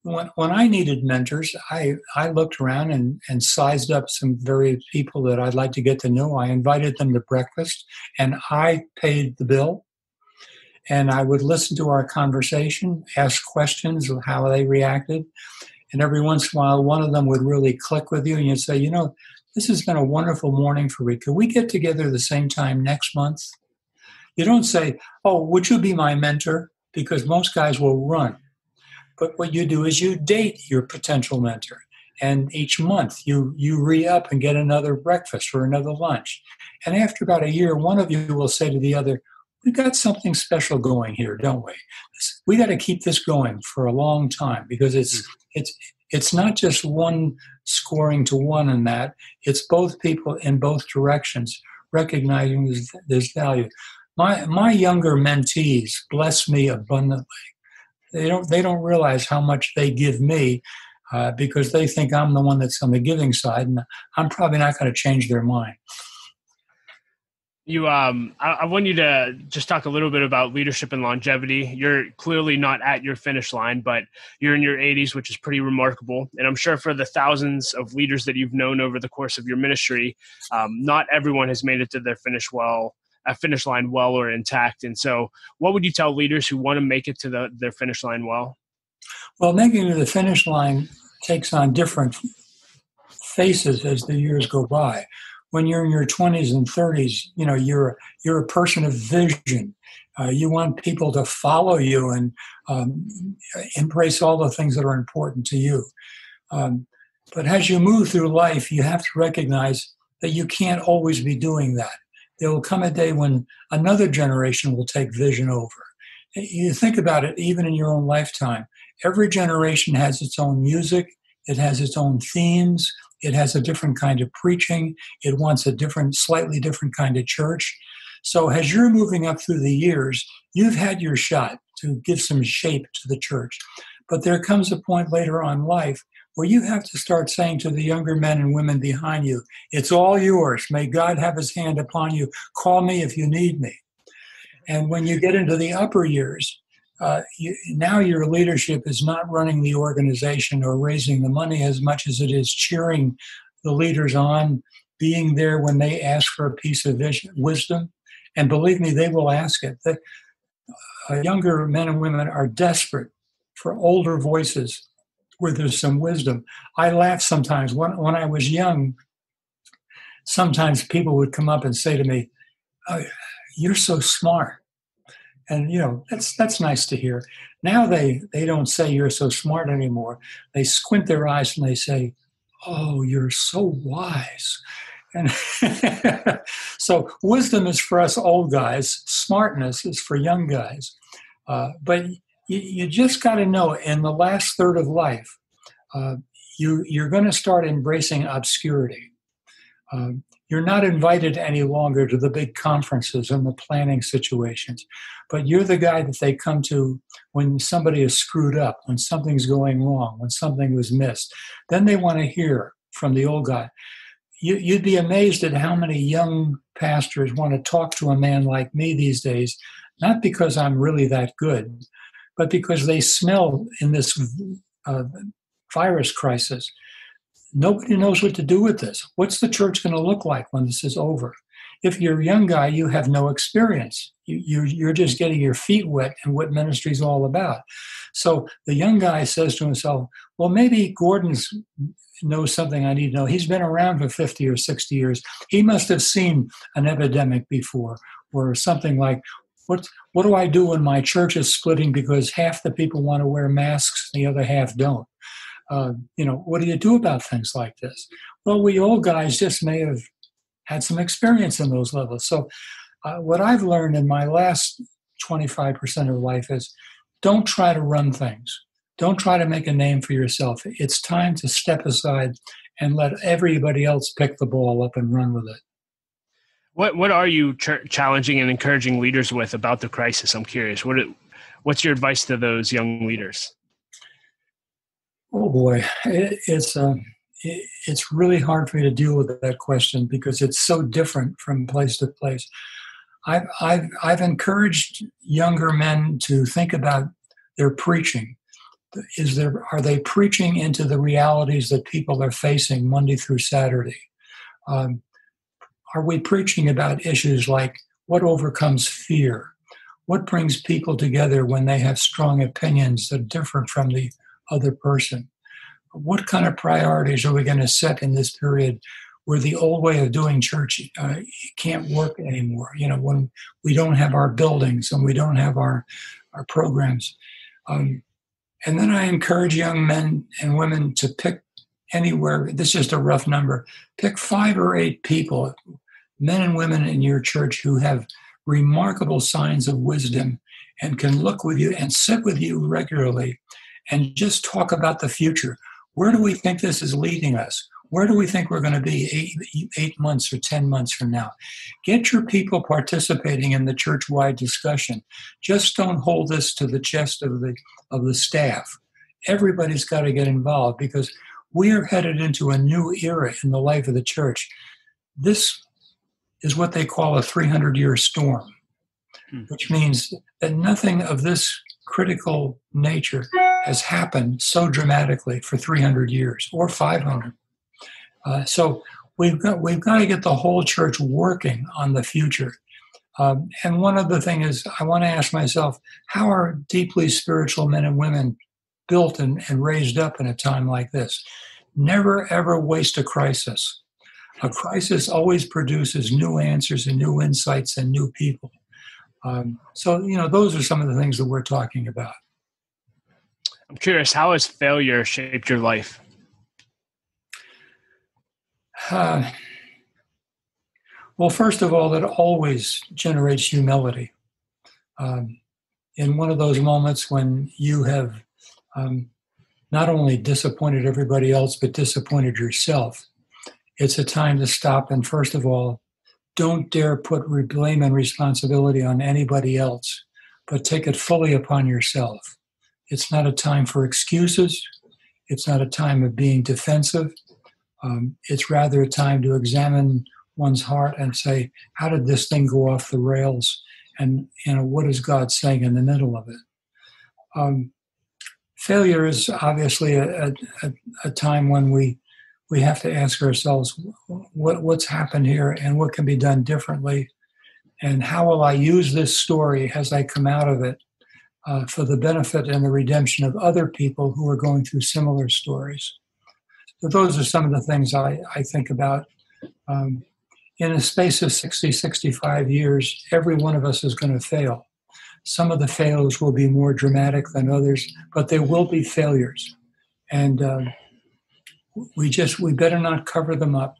when, when I needed mentors, I, I looked around and, and sized up some very people that I'd like to get to know. I invited them to breakfast and I paid the bill. And I would listen to our conversation, ask questions of how they reacted. And every once in a while, one of them would really click with you and you'd say, you know, this has been a wonderful morning for me. Could we get together the same time next month? You don't say, oh, would you be my mentor? Because most guys will run but what you do is you date your potential mentor. And each month you, you re up and get another breakfast or another lunch. And after about a year, one of you will say to the other, We've got something special going here, don't we? We got to keep this going for a long time because it's, mm-hmm. it's, it's not just one scoring to one in that, it's both people in both directions recognizing this, this value. My, my younger mentees bless me abundantly. They don't, they don't realize how much they give me uh, because they think I'm the one that's on the giving side, and I'm probably not going to change their mind. You um I, I, want you to just talk a little bit about leadership and longevity. You're clearly not at your finish line but you're in your 80s which is pretty remarkable. And i'm sure for the thousands of leaders that you've known over the course of your ministry um, not everyone has made it to their finish well a finish line well or intact and so what would you tell leaders who want to make it to the, their finish line well well making it to the finish line takes on different faces as the years go by when you're in your 20s and 30s, you know, you're you're a person of vision. Uh, you want people to follow you and um, embrace all the things that are important to you. Um, but as you move through life, you have to recognize that you can't always be doing that. There will come a day when another generation will take vision over. You think about it, even in your own lifetime, every generation has its own music, it has its own themes, it has a different kind of preaching. It wants a different, slightly different kind of church. So as you're moving up through the years, you've had your shot to give some shape to the church. But there comes a point later on life where you have to start saying to the younger men and women behind you, it's all yours. May God have his hand upon you. Call me if you need me. And when you get into the upper years, uh, you, now your leadership is not running the organization or raising the money as much as it is cheering the leaders on, being there when they ask for a piece of vision, wisdom. And believe me, they will ask it. The, uh, younger men and women are desperate for older voices where there's some wisdom. I laugh sometimes. When, when I was young, sometimes people would come up and say to me, oh, You're so smart. And you know that's that's nice to hear. Now they they don't say you're so smart anymore. They squint their eyes and they say oh you're so wise. And so wisdom is for us old guys. Smartness is for young guys. Uh, but you, you just got to know in the last third of life uh, you you're going to start embracing obscurity um, you're not invited any longer to the big conferences and the planning situations, but you're the guy that they come to when somebody is screwed up, when something's going wrong, when something was missed. Then they want to hear from the old guy. You, would be amazed at how many young pastors want to talk to a man like me these days, not because I'm really that good, but because they smell in this uh, virus crisis Nobody knows what to do with this. What's the church going to look like when this is over? If you're a young guy, you have no experience. You, you're, just getting your feet wet and what ministry is all about. So the young guy says to himself, well, maybe Gordon's knows something I need to know. He's been around for 50 or 60 years. He must have seen an epidemic before or something like, what, what do I do when my church is splitting because half the people want to wear masks and the other half don't? uh, you know, what do you do about things like this? Well, we old guys just may have had some experience in those levels. So, uh, what I've learned in my last 25% of life is don't try to run things. Don't try to make a name for yourself. It's time to step aside and let everybody else pick the ball up and run with it. What What are you ch- challenging and encouraging leaders with about the crisis? I'm curious. What What's your advice to those young leaders? Oh boy, it, it's uh, it, it's really hard for me to deal with that question because it's so different from place to place. I've I've I've encouraged younger men to think about their preaching. Is there are they preaching into the realities that people are facing Monday through Saturday? Um, are we preaching about issues like what overcomes fear? What brings people together when they have strong opinions that are different from the other person. What kind of priorities are we going to set in this period where the old way of doing church uh, can't work anymore? You know, when we don't have our buildings and we don't have our, our programs. Um, and then I encourage young men and women to pick anywhere, this is just a rough number, pick five or eight people, men and women in your church who have remarkable signs of wisdom and can look with you and sit with you regularly and just talk about the future. Where do we think this is leading us? Where do we think we're going to be eight, eight months or 10 months from now? Get your people participating in the church wide discussion. Just don't hold this to the chest of the, of the staff. Everybody's got to get involved because we are headed into a new era in the life of the church. This is what they call a 300 year storm, hmm. which means that nothing of this critical nature has happened so dramatically for 300 years or 500. Uh, so we've got we've got to get the whole church working on the future. Um, and one other thing is, I want to ask myself, how are deeply spiritual men and women built and, and raised up in a time like this? Never ever waste a crisis. A crisis always produces new answers and new insights and new people. Um, so, you know, those are some of the things that we're talking about. I'm curious, how has failure shaped your life? Uh, well, first of all, it always generates humility. Um, in one of those moments when you have um, not only disappointed everybody else, but disappointed yourself, it's a time to stop and, first of all, don't dare put blame and responsibility on anybody else, but take it fully upon yourself. It's not a time for excuses. It's not a time of being defensive. Um, it's rather a time to examine one's heart and say, how did this thing go off the rails? And you know, what is God saying in the middle of it? Um, failure is obviously a, a, a, time when we we have to ask ourselves what, what's happened here and what can be done differently, and how will I use this story as I come out of it uh, for the benefit and the redemption of other people who are going through similar stories. So those are some of the things I, I think about. Um, in a space of 60, 65 years, every one of us is going to fail. Some of the failures will be more dramatic than others, but there will be failures. And um, we just, we better not cover them up.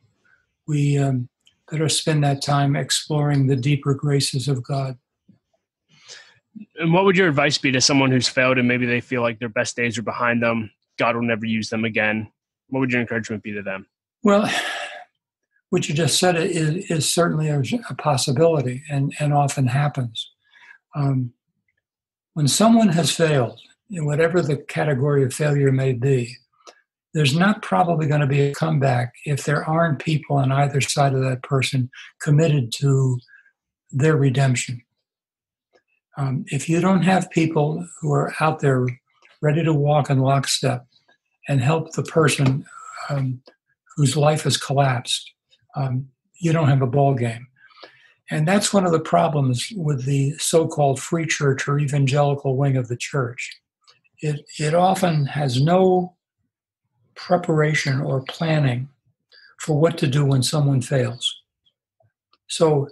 We um, better spend that time exploring the deeper graces of God. And what would your advice be to someone who's failed and maybe they feel like their best days are behind them? God will never use them again what would your encouragement be to them? Well, what you just said is, is certainly a, a, possibility and, and often happens. Um, when someone has failed, in whatever the category of failure may be, there's not probably going to be a comeback if there aren't people on either side of that person committed to their redemption. Um, if you don't have people who are out there ready to walk in lockstep and help the person um, whose life has collapsed, um, you don't have a ball game. And that's one of the problems with the so-called free church or evangelical wing of the church. It, it often has no preparation or planning for what to do when someone fails. So,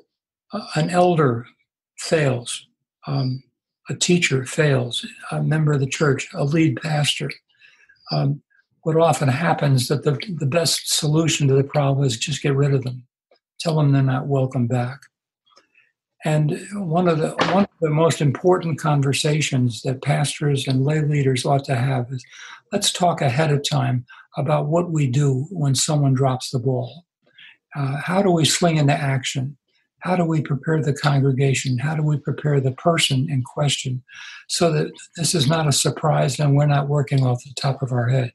uh, an elder fails, um, a teacher fails, a member of the church, a lead pastor. Um, what often happens that the, the best solution to the problem is just get rid of them. Tell them they're not welcome back and one of the one of the most important conversations that pastors and lay leaders ought to have is let's talk ahead of time about what we do when someone drops the ball uh, how do we swing into action how do we prepare the congregation? How do we prepare the person in question so that this is not a surprise and we're not working off the top of our head?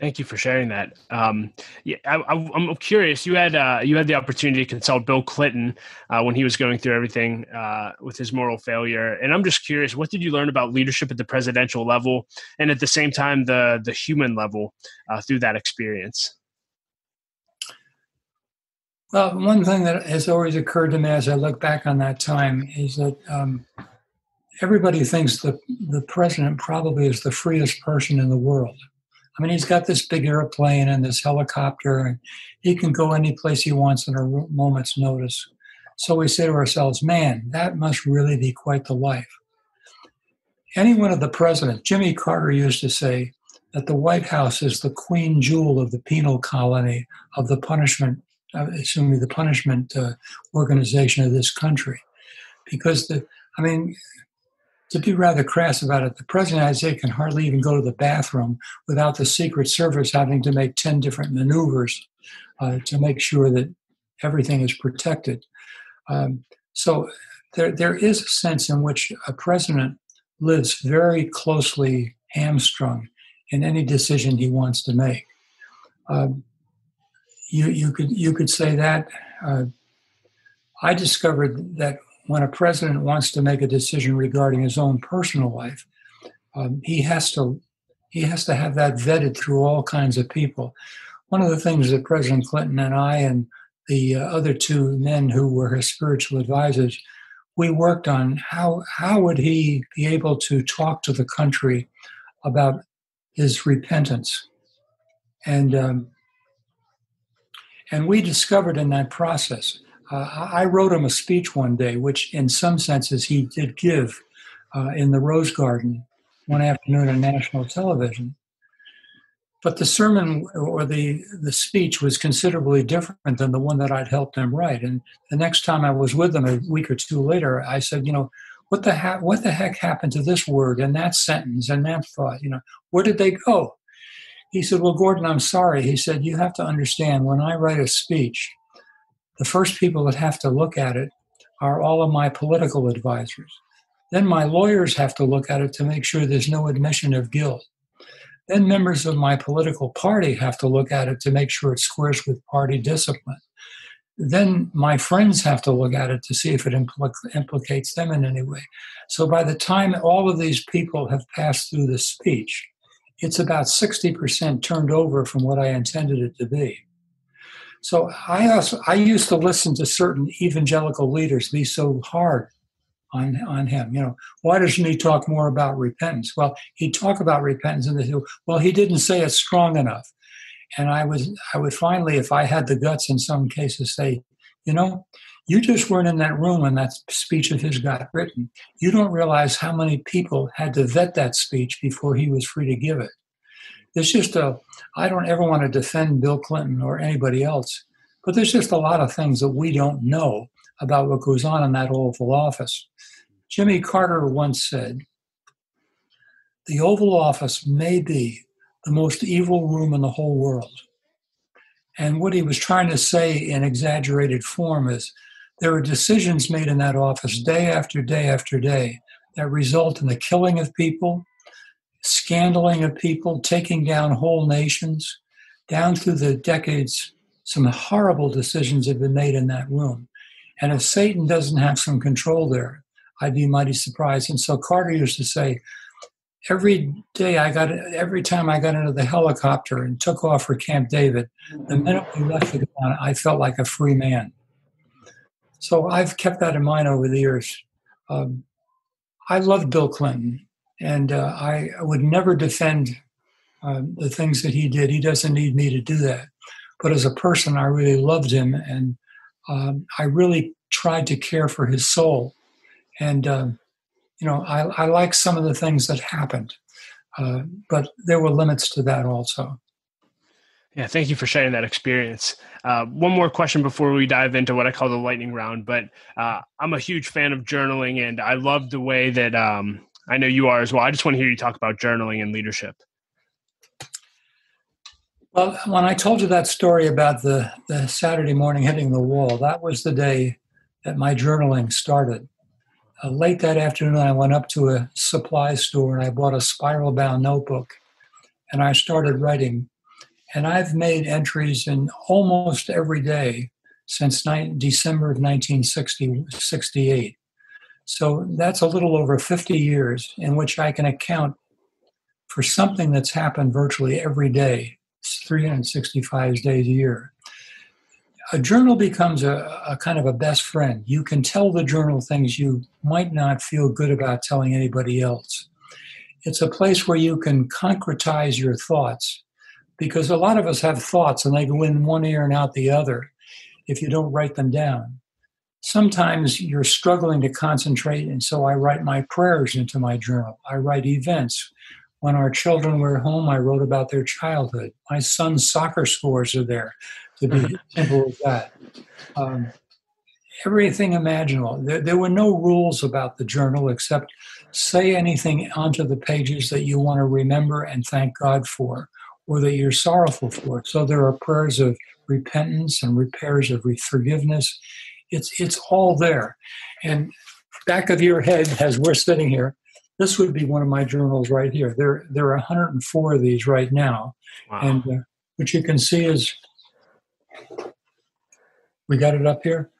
Thank you for sharing that. Um, yeah, I, am curious. You had uh, you had the opportunity to consult Bill Clinton uh, when he was going through everything uh, with his moral failure, and I'm just curious. What did you learn about leadership at the presidential level, and at the same time the the human level uh, through that experience? Well, one thing that has always occurred to me as I look back on that time is that um, everybody thinks that the president probably is the freest person in the world. I mean, he's got this big airplane and this helicopter, and he can go any place he wants in a moment's notice. So we say to ourselves, man, that must really be quite the life. Any one of the presidents, Jimmy Carter used to say that the White House is the queen jewel of the penal colony of the punishment assuming the punishment uh, organization of this country, because the I mean, to be rather crass about it, the president of can hardly even go to the bathroom without the Secret Service having to make 10 different maneuvers uh, to make sure that everything is protected. Um, so there, there is a sense in which a president lives very closely hamstrung in any decision he wants to make. Um, you, you could you could say that. Uh, I discovered that when a president wants to make a decision regarding his own personal life, um, he has to he has to have that vetted through all kinds of people. One of the things that President Clinton and I and the uh, other two men who were his spiritual advisors, we worked on how how would he be able to talk to the country about his repentance, and um, and we discovered in that process uh, I wrote him a speech one day, which in some senses he did give uh, in the Rose Garden one afternoon on national television. But the sermon or the, the speech was considerably different than the one that I'd helped him write. And the next time I was with him a week or two later, I said, you know, what the, ha- what the heck happened to this word and that sentence and that thought? You know, where did they go? He said, Well, Gordon, I'm sorry. He said, You have to understand when I write a speech, the first people that have to look at it are all of my political advisors. Then my lawyers have to look at it to make sure there's no admission of guilt. Then members of my political party have to look at it to make sure it squares with party discipline. Then my friends have to look at it to see if it impl- implicates them in any way. So by the time all of these people have passed through the speech, it's about 60% turned over from what I intended it to be. So I also I used to listen to certain evangelical leaders be so hard on on him. You know, why doesn't he talk more about repentance? Well, he'd talk about repentance, and they well, he didn't say it strong enough. And I was I would finally, if I had the guts in some cases, say, you know, you just weren't in that room when that speech of his got written. You don't realize how many people had to vet that speech before he was free to give it. There's just a, I don't ever want to defend Bill Clinton or anybody else, but there's just a lot of things that we don't know about what goes on in that Oval Office. Jimmy Carter once said, The Oval Office may be the most evil room in the whole world. And what he was trying to say in exaggerated form is there are decisions made in that office day after day after day that result in the killing of people, scandaling of people, taking down whole nations. Down through the decades, some horrible decisions have been made in that room. And if Satan doesn't have some control there, I'd be mighty surprised. And so Carter used to say, every day I got, every time I got into the helicopter and took off for Camp David, the minute we left the ground, I felt like a free man. So I've kept that in mind over the years. Um, I loved Bill Clinton and uh, I would never defend uh, the things that he did. He doesn't need me to do that. But as a person, I really loved him, and um, I really tried to care for his soul. And uh, you know, I, I like some of the things that happened, uh, but there were limits to that also. Yeah, thank you for sharing that experience. Uh, one more question before we dive into what I call the lightning round. But uh, I'm a huge fan of journaling, and I love the way that um, I know you are as well. I just want to hear you talk about journaling and leadership. Well, when I told you that story about the, the Saturday morning hitting the wall, that was the day that my journaling started. Uh, late that afternoon, I went up to a supply store and I bought a spiral bound notebook and I started writing. And I've made entries in almost every day since ni- December of 1968. So that's a little over 50 years in which I can account for something that's happened virtually every day, 365 days a year. A journal becomes a, a, kind of a best friend. You can tell the journal things you might not feel good about telling anybody else. It's a place where you can concretize your thoughts because a lot of us have thoughts and they go in one ear and out the other if you don't write them down sometimes you're struggling to concentrate, and so I write my prayers into my journal. I write events. When our children were home, I wrote about their childhood. My son's soccer scores are there, to be simple as that. Um, everything imaginable. There, there, were no rules about the journal except say anything onto the pages that you want to remember and thank God for, or that you're sorrowful for. So there are prayers of repentance and repairs of forgiveness. It's it's all there, and back of your head as we're sitting here, this would be one of my journals right here. There there are 104 of these right now, wow. and uh, what you can see is we got it up here.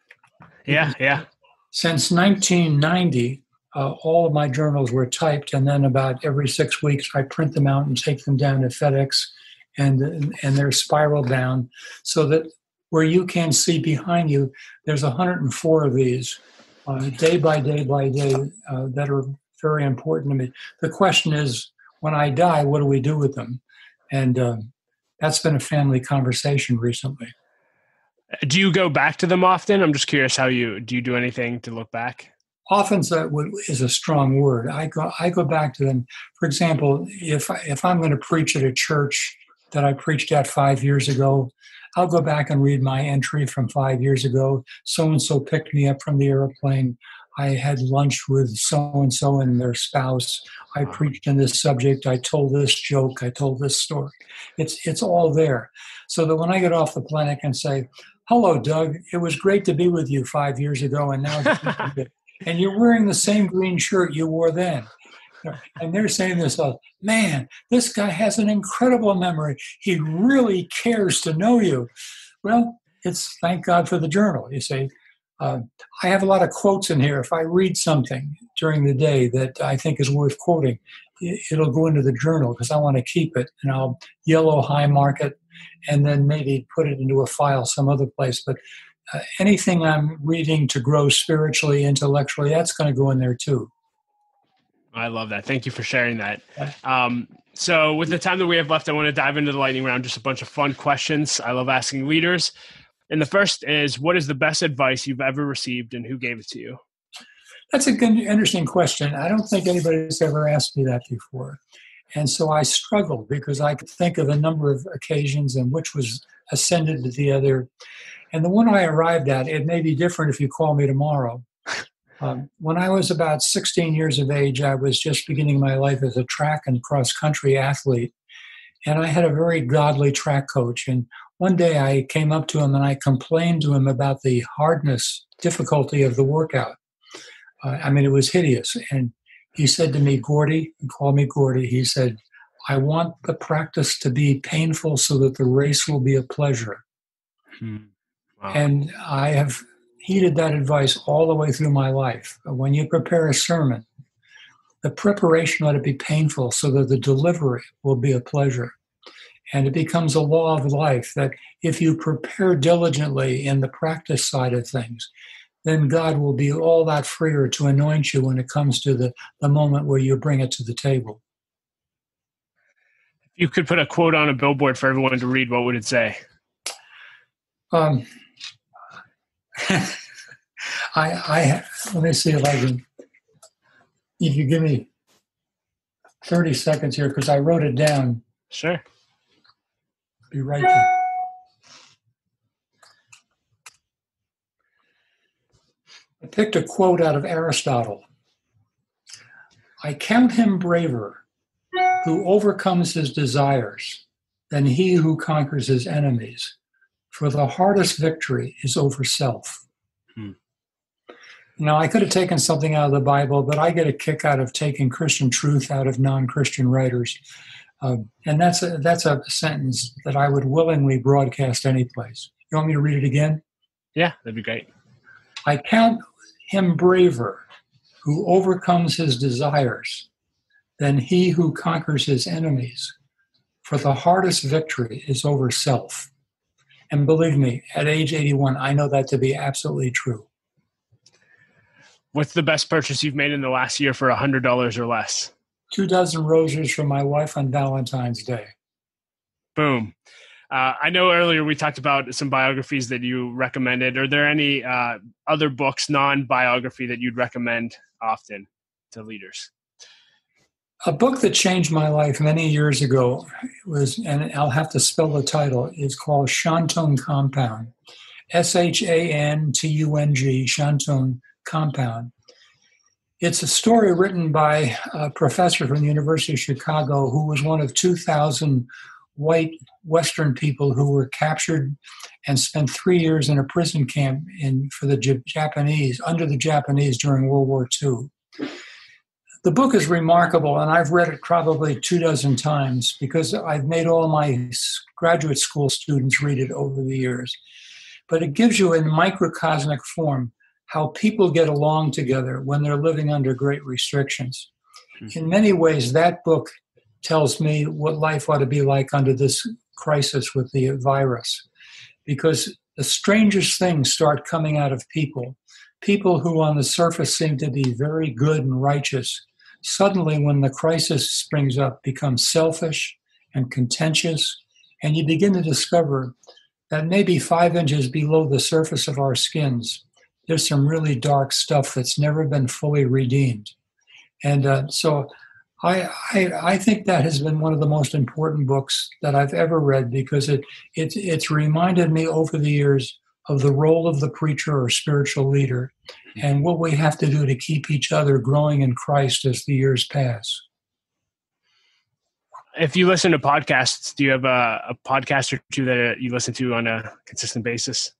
Yeah, yeah. Since 1990, uh, all of my journals were typed, and then about every six weeks, I print them out and take them down to FedEx, and and they're spiral down, so that where you can see behind you, there's 104 of these, uh, day by day by day, uh, that are very important to me. The question is, when I die, what do we do with them? And uh, that's been a family conversation recently. Do you go back to them often? I'm just curious how you do. You do anything to look back? Often is a strong word. I go I go back to them. For example, if if I'm going to preach at a church that I preached at five years ago, I'll go back and read my entry from five years ago. So and so picked me up from the airplane. I had lunch with so and so and their spouse. I preached on this subject. I told this joke. I told this story. It's it's all there, so that when I get off the planet and say, "Hello, Doug. It was great to be with you five years ago, and now." and you're wearing the same green shirt you wore then. And they're saying this, man, this guy has an incredible memory. He really cares to know you. Well, it's thank God for the journal. You say, uh, I have a lot of quotes in here. If I read something during the day that I think is worth quoting, it'll go into the journal because I want to keep it and I'll yellow high mark it and then maybe put it into a file some other place. But uh, anything I'm reading to grow spiritually, intellectually, that's going to go in there too. I love that. Thank you for sharing that. Um, so, with the time that we have left, I want to dive into the lightning round. Just a bunch of fun questions. I love asking leaders. And the first is, what is the best advice you've ever received, and who gave it to you? That's a good, interesting question. I don't think anybody's ever asked me that before. And so I struggled because I could think of a number of occasions and which was ascended to the other. And the one I arrived at, it may be different if you call me tomorrow. Um, when I was about 16 years of age, I was just beginning my life as a track and cross country athlete. And I had a very godly track coach. And one day I came up to him and I complained to him about the hardness, difficulty of the workout. Uh, I mean, it was hideous. And he said to me, Gordy, he called me Gordy, he said, I want the practice to be painful so that the race will be a pleasure. Hmm. Wow. And I have heeded that advice all the way through my life. When you prepare a sermon, the preparation ought to be painful so that the delivery will be a pleasure. And it becomes a law of life that if you prepare diligently in the practice side of things, then God will be all that freer to anoint you when it comes to the, the moment where you bring it to the table. If you could put a quote on a billboard for everyone to read, what would it say? Um, I, I let me see if I can. If you give me thirty seconds here, because I wrote it down. Sure. Be right there. I picked a quote out of Aristotle. I count him braver who overcomes his desires than he who conquers his enemies for the hardest victory is over self. Hmm. Now, I could have taken something out of the Bible, but I get a kick out of taking Christian truth out of non-Christian writers, um, and that's a, that's a sentence that I would willingly broadcast any place. You want me to read it again? Yeah, that'd be great. I count him braver who overcomes his desires than he who conquers his enemies. For the hardest victory is over self. And believe me, at age 81, I know that to be absolutely true. What's the best purchase you've made in the last year for $100 or less? Two dozen roses for my wife on Valentine's Day. Boom. Uh, I know earlier we talked about some biographies that you recommended. Are there any uh, other books, non biography, that you'd recommend often to leaders? A book that changed my life many years ago was, and I'll have to spell the title, is called Shantung Compound. S H A N T U N G, Shantung Compound. It's a story written by a professor from the University of Chicago who was one of 2,000 white Western people who were captured and spent three years in a prison camp in, for the Japanese, under the Japanese during World War II. The book is remarkable, and I've read it probably two dozen times because I've made all my graduate school students read it over the years. But it gives you in microcosmic form how people get along together when they're living under great restrictions. Mm-hmm. In many ways, that book tells me what life ought to be like under this crisis with the virus. Because the strangest things start coming out of people. People who on the surface seem to be very good and righteous, suddenly, when the crisis springs up, become selfish and contentious, and you begin to discover that maybe five inches below the surface of our skins, there's some really dark stuff that's never been fully redeemed. And uh, so I, I, I think that has been one of the most important books that I've ever read because it, it it's reminded me over the years of the role of the preacher or spiritual leader and what we have to do to keep each other growing in Christ as the years pass. If you listen to podcasts, do you have a, a podcast or two that you listen to on a consistent basis?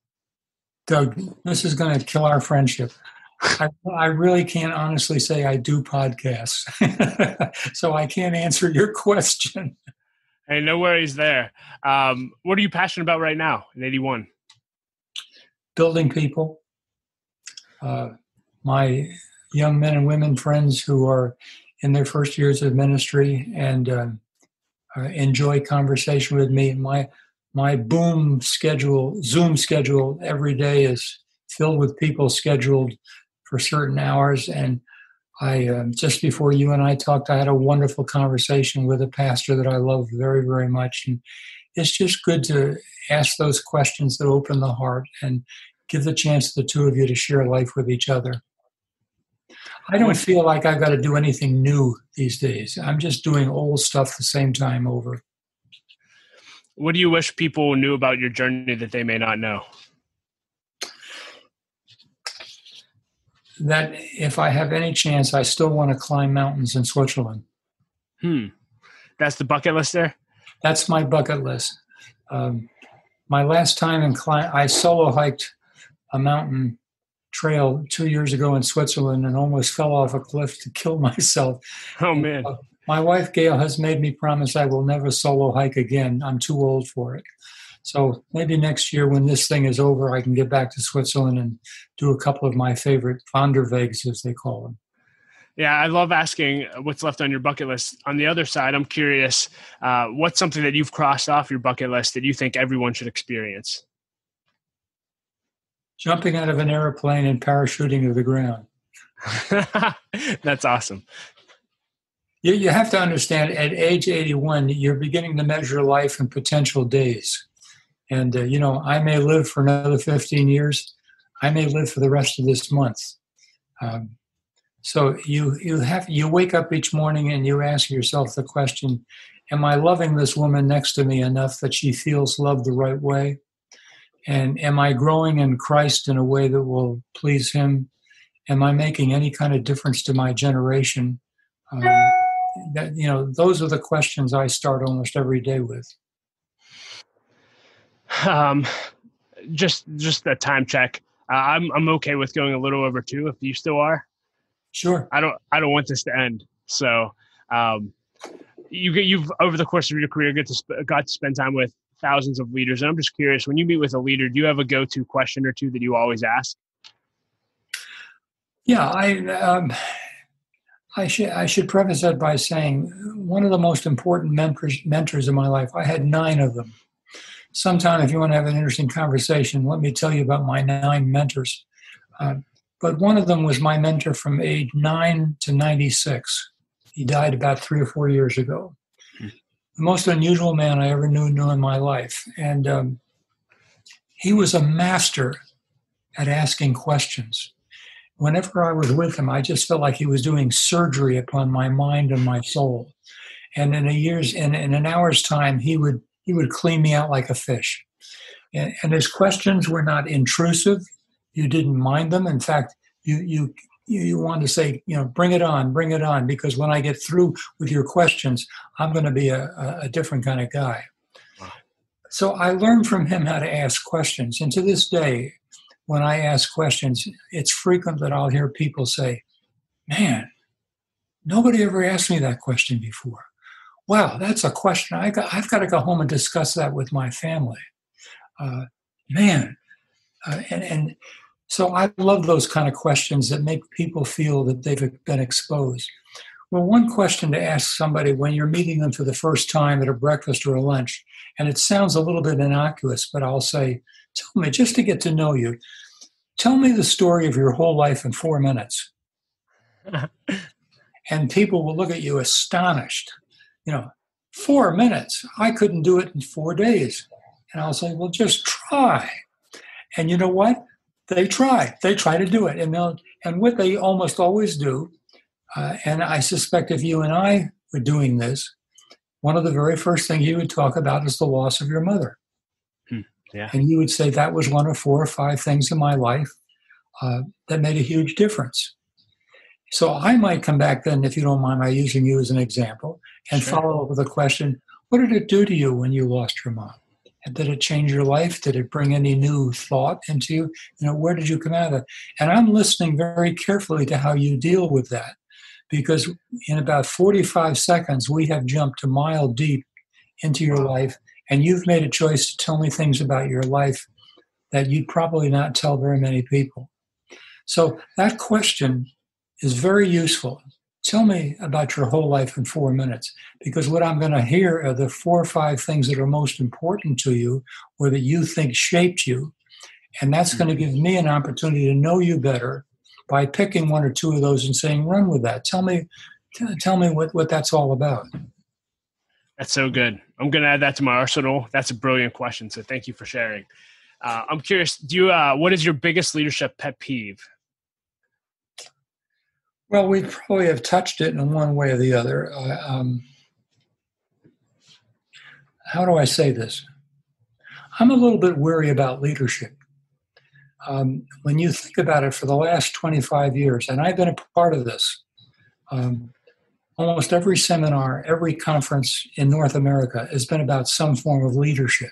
Doug, this is going to kill our friendship. I, I, really can't honestly say I do podcasts, so I can't answer your question. Hey, no worries there. Um, what are you passionate about right now in 81? Building people. Uh, my young men and women friends who are in their first years of ministry and uh, uh, enjoy conversation with me. My my boom schedule, Zoom schedule every day is filled with people scheduled for certain hours. And I um, just before you and I talked, I had a wonderful conversation with a pastor that I love very, very much. And it's just good to ask those questions that open the heart and give the chance to the two of you to share life with each other. I don't feel like I've got to do anything new these days. I'm just doing old stuff the same time over. What do you wish people knew about your journey that they may not know? that if I have any chance, I still want to climb mountains in Switzerland. Hmm. That's the bucket list there? That's my bucket list. Um, my last time in climb, I solo hiked a mountain trail two years ago in Switzerland and almost fell off a cliff to kill myself. Oh, man. Uh, my wife, Gail, has made me promise I will never solo hike again. I'm too old for it. So maybe next year, when this thing is over, I can get back to Switzerland and do a couple of my favorite Wanderwegs, as they call them. Yeah, I love asking what's left on your bucket list. On the other side, I'm curious, uh, what's something that you've crossed off your bucket list that you think everyone should experience? Jumping out of an airplane and parachuting to the ground. That's awesome. You, you have to understand at age 81, you're beginning to measure life in potential days. And, uh, you know, I may live for another 15 years. I may live for the rest of this month. Um, so you, you have, you wake up each morning and you ask yourself the question, am I loving this woman next to me enough that she feels loved the right way? And am I growing in Christ in a way that will please him? Am I making any kind of difference to my generation? Um, that, you know, those are the questions I start almost every day with. Um, just just a time check. Uh, I'm I'm okay with going a little over two if you still are. Sure. I don't I don't want this to end. So um, you get you've over the course of your career get to sp- got to spend time with thousands of leaders, and I'm just curious when you meet with a leader, do you have a go to question or two that you always ask? Yeah, I um, I should I should preface that by saying one of the most important mentors mentors in my life. I had nine of them sometime if you want to have an interesting conversation, let me tell you about my nine mentors. Uh, but one of them was my mentor from age 9 to 96. He died about three or four years ago. The most unusual man I ever knew knew in my life. And um, he was a master at asking questions. Whenever I was with him, I just felt like he was doing surgery upon my mind and my soul. And in a year's in, in an hour's time, he would he would clean me out like a fish. And, and his questions were not intrusive. You didn't mind them. In fact, you you you, you want to say, you know, bring it on, bring it on, because when I get through with your questions, I'm going to be a, a different kind of guy. Wow. So I learned from him how to ask questions. And to this day, when I ask questions, it's frequent that I'll hear people say, Man, nobody ever asked me that question before. Wow, that's a question. I got, I've got to go home and discuss that with my family. Uh, man, uh, and, and so I love those kind of questions that make people feel that they've been exposed. Well, one question to ask somebody when you're meeting them for the first time at a breakfast or a lunch, and it sounds a little bit innocuous, but I'll say, Tell me, just to get to know you, tell me the story of your whole life in four minutes. and people will look at you astonished. You know, four minutes. I couldn't do it in four days. And I'll say, Well, just try. And you know what? They try. They try to do it. And, they'll, and what they almost always do, uh, and I suspect if you and I were doing this, one of the very first things you would talk about is the loss of your mother. Hmm. Yeah. And you would say that was one of four or five things in my life uh, that made a huge difference. So I might come back then, if you don't mind my using you as an example, and sure. follow up with a question What did it do to you when you lost your mom? And did it change your life? Did it bring any new thought into you? You know, where did you come out of it? And I'm listening very carefully to how you deal with that because in about 45 seconds, we have jumped a mile deep into your life, and you've made a choice to tell me things about your life that you'd probably not tell very many people. So that question is very useful. Tell me about your whole life in four minutes, because what I'm going to hear are the four or five things that are most important to you or that you think shaped you. And that's going to give me an opportunity to know you better by picking one or two of those and saying, run with that. Tell me, t- tell me what, what that's all about. That's so good. I'm going to add that to my arsenal. That's a brilliant question. So thank you for sharing. Uh, I'm curious, do you, uh, what is your biggest leadership pet peeve? Well, we probably have touched it in one way or the other. Uh, um, how do I say this? I'm a little bit weary about leadership. Um, when you think about it, for the last 25 years, and I've been a part of this, um, almost every seminar, every conference in North America has been about some form of leadership.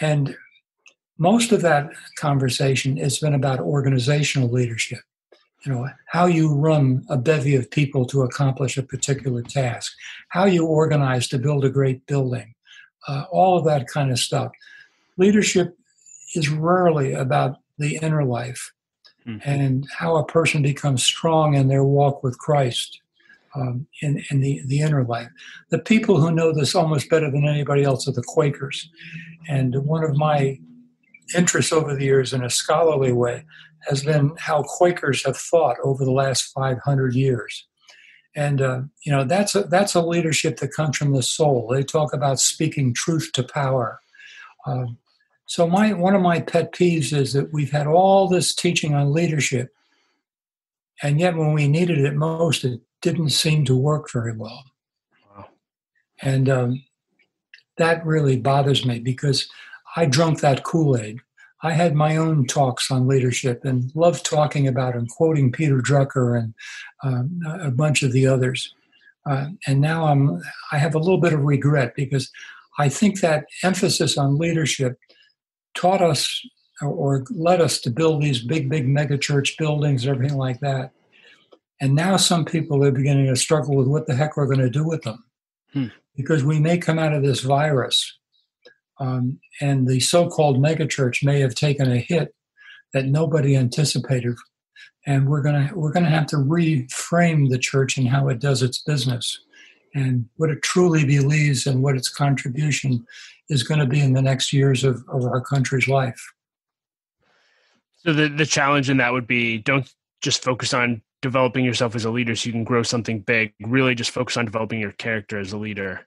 And most of that conversation has been about organizational leadership you know how you run a bevy of people to accomplish a particular task how you organize to build a great building uh, all of that kind of stuff. Leadership is rarely about the inner life mm-hmm. and how a person becomes strong in their walk with christ um, in, in the, the inner life. The people who know this almost better than anybody else are the quakers. And one of my interests over the years in a scholarly way has been how Quakers have thought over the last 500 years. And uh, you know that's a, that's a leadership that comes from the soul. They talk about speaking truth to power. Uh, so my one of my pet peeves is that we've had all this teaching on leadership, and yet when we needed it most, it didn't seem to work very well. Wow. And um, that really bothers me because I drunk that Kool Aid. I had my own talks on leadership and loved talking about and quoting Peter Drucker and um, a bunch of the others. Uh, and now I'm I have a little bit of regret because I think that emphasis on leadership taught us or led us to build these big, big megachurch buildings, everything like that. And now some people are beginning to struggle with what the heck we're going to do with them. Hmm. Because we may come out of this virus um, and the so-called megachurch may have taken a hit that nobody anticipated, and we're gonna we're gonna have to reframe the church and how it does its business, and what it truly believes and what its contribution is going to be in the next years of, of our country's life. So the the challenge in that would be don't just focus on developing yourself as a leader so you can grow something big. Really, just focus on developing your character as a leader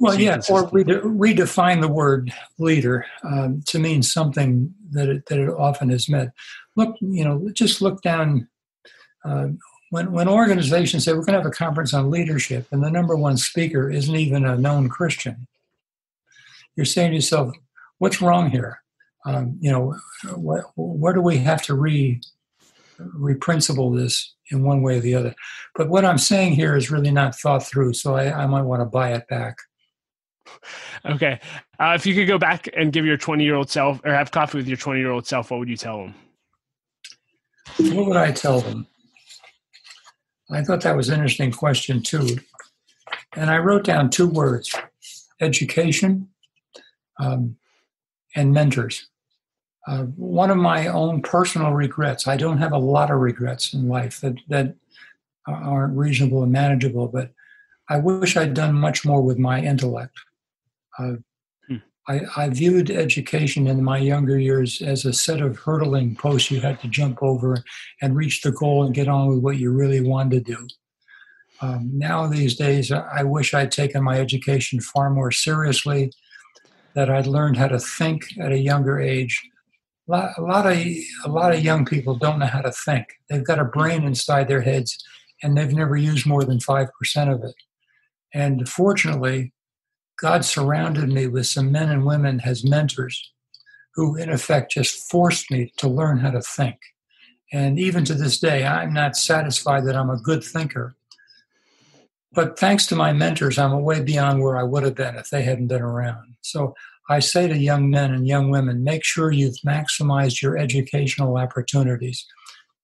well, yeah, or redefine the word leader um, to mean something that it, that it often is meant. Look, you know, just look down. Uh, when when organizations say we're going to have a conference on leadership, and the number one speaker isn't even a known Christian, you're saying to yourself, "What's wrong here? Um, you know, what, where do we have to re reprinciple this in one way or the other. But what I'm saying here is really not thought through, so I, I might want to buy it back. Okay. Uh, if you could go back and give your 20 year old self or have coffee with your 20 year old self, what would you tell them? What would I tell them? I thought that was an interesting question, too. And I wrote down two words education um, and mentors. Uh, one of my own personal regrets, I don't have a lot of regrets in life that, that aren't reasonable and manageable, but I wish I'd done much more with my intellect. Uh, hmm. I, I, viewed education in my younger years as a set of hurdling posts you had to jump over and reach the goal and get on with what you really wanted to do. Um, now, these days, I wish I'd taken my education far more seriously, that I'd learned how to think at a younger age. A lot, a lot of a lot of young people don't know how to think. They've got a brain inside their heads, and they've never used more than five percent of it. And fortunately, God surrounded me with some men and women as mentors who, in effect, just forced me to learn how to think. And even to this day, I'm not satisfied that I'm a good thinker. But thanks to my mentors, I'm way beyond where I would have been if they hadn't been around. So I say to young men and young women make sure you've maximized your educational opportunities.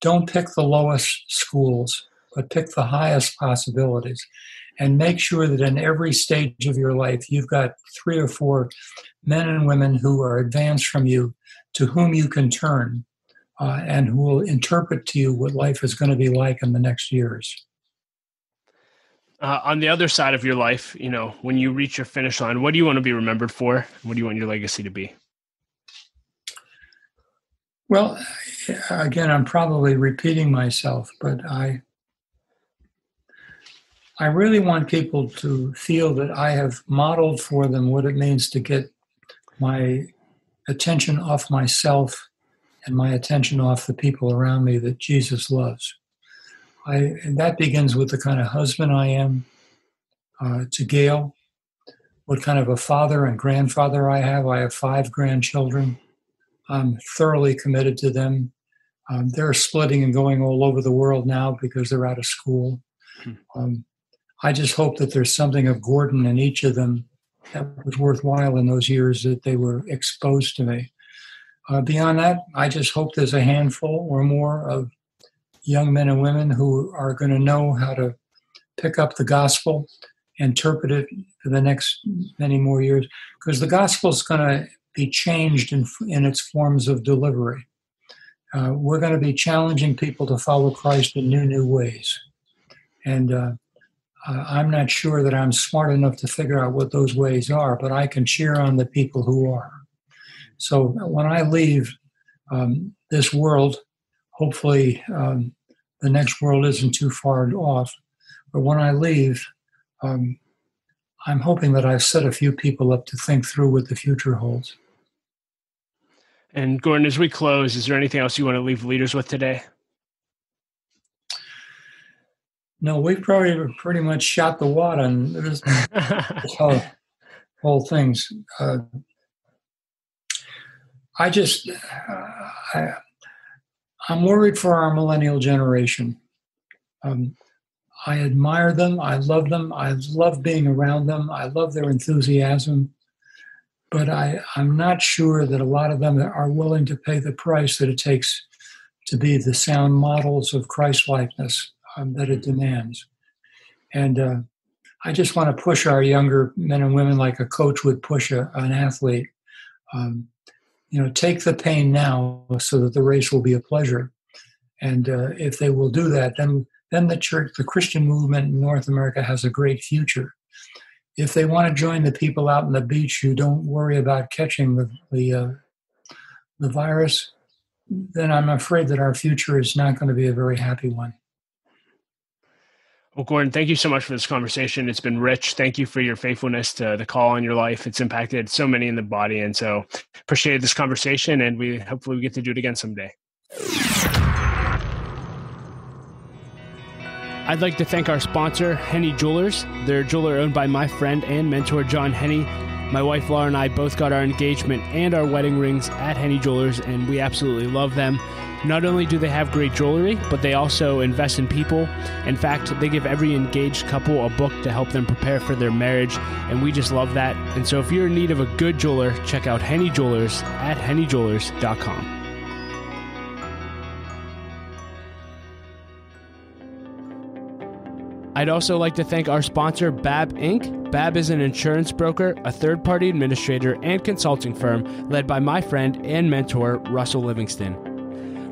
Don't pick the lowest schools, but pick the highest possibilities and make sure that in every stage of your life you've got three or four men and women who are advanced from you to whom you can turn uh, and who will interpret to you what life is going to be like in the next years. Uh, on the other side of your life, you know, when you reach your finish line, what do you want to be remembered for? What do you want your legacy to be? Well, again, I'm probably repeating myself, but I I really want people to feel that I have modeled for them what it means to get my attention off myself and my attention off the people around me that Jesus loves. I, and that begins with the kind of husband I am uh, to Gail, what kind of a father and grandfather I have. I have five grandchildren. I'm thoroughly committed to them. Um, they're splitting and going all over the world now because they're out of school. Hmm. Um, I just hope that there's something of Gordon in each of them that was worthwhile in those years that they were exposed to me. Uh, beyond that, I just hope there's a handful or more of young men and women who are going to know how to pick up the gospel, interpret it for the next many more years, because the gospel is going to be changed in, in its forms of delivery. Uh, we're going to be challenging people to follow Christ in new, new ways. And uh, uh, I'm not sure that I'm smart enough to figure out what those ways are, but I can cheer on the people who are. So when I leave um, this world, hopefully um, the next world isn't too far off. But when I leave, um, I'm hoping that I've set a few people up to think through what the future holds. And Gordon, as we close, is there anything else you want to leave leaders with today? No, we've probably pretty much shot the wad on this, whole, whole things. Uh, I just, uh, I, I'm worried for our millennial generation. Um, I admire them. I love them. I love being around them. I love their enthusiasm. But I, I'm not sure that a lot of them are willing to pay the price that it takes to be the sound models of Christ likeness um, that it demands. And uh, I just want to push our younger men and women like a coach would push a, an athlete. Um, you know, take the pain now so that the race will be a pleasure. And uh, if they will do that, then then the church, the Christian movement in North America has a great future. If they want to join the people out on the beach who don't worry about catching the the, uh, the virus, then I'm afraid that our future is not going to be a very happy one. Well, Gordon, thank you so much for this conversation. It's been rich. Thank you for your faithfulness to the call on your life. It's impacted so many in the body. And so appreciate this conversation and we hopefully we get to do it again someday. I'd like to thank our sponsor, Henne Jewelers. They're a jeweler owned by my friend and mentor, John Henne My wife Laura and I both got our engagement and our wedding rings at Henne Jewelers, and we absolutely love them. Not only do they have great jewelry, but they also invest in people. In fact, they give every engaged couple a book to help them prepare for their marriage, and we just love that. And so if you're in need of a good jeweler, check out Henne Jewelers at hennejewelers.com. I'd also like to thank our sponsor, BABB Inc. BABB is an insurance broker, a third party administrator, and consulting firm led by my friend and mentor, Russell Livingston.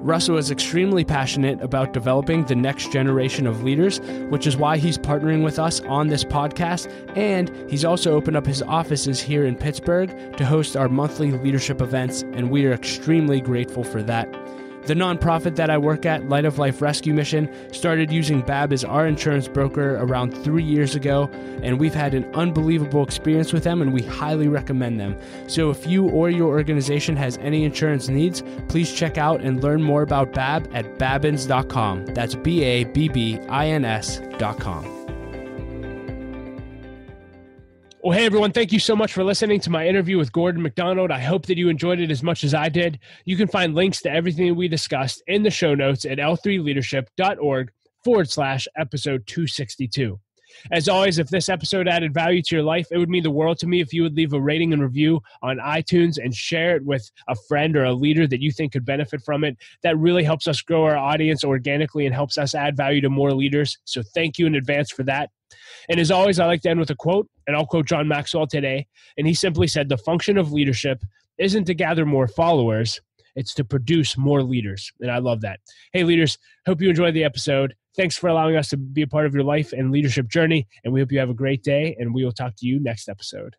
Russell is extremely passionate about developing the next generation of leaders, which is why he's partnering with us on this podcast. And he's also opened up his offices here in Pittsburgh to host our monthly leadership events, and we are extremely grateful for that. The nonprofit that I work at, Light of Life Rescue Mission, started using BABB as our insurance broker around three years ago, and we've had an unbelievable experience with them, and we highly recommend them. So if you or your organization has any insurance needs, please check out and learn more about BABB at babbins.com. That's B A B B I N S.com. Well, hey, everyone. Thank you so much for listening to my interview with Gordon MacDonald. I hope that you enjoyed it as much as I did. You can find links to everything we discussed in the show notes at l3leadership.org forward slash episode 262. As always, if this episode added value to your life, it would mean the world to me if you would leave a rating and review on iTunes and share it with a friend or a leader that you think could benefit from it. That really helps us grow our audience organically and helps us add value to more leaders. So thank you in advance for that. And as always, I like to end with a quote, and I'll quote John Maxwell today. And he simply said, The function of leadership isn't to gather more followers, it's to produce more leaders. And I love that. Hey, leaders, hope you enjoyed the episode. Thanks for allowing us to be a part of your life and leadership journey. And we hope you have a great day, and we will talk to you next episode.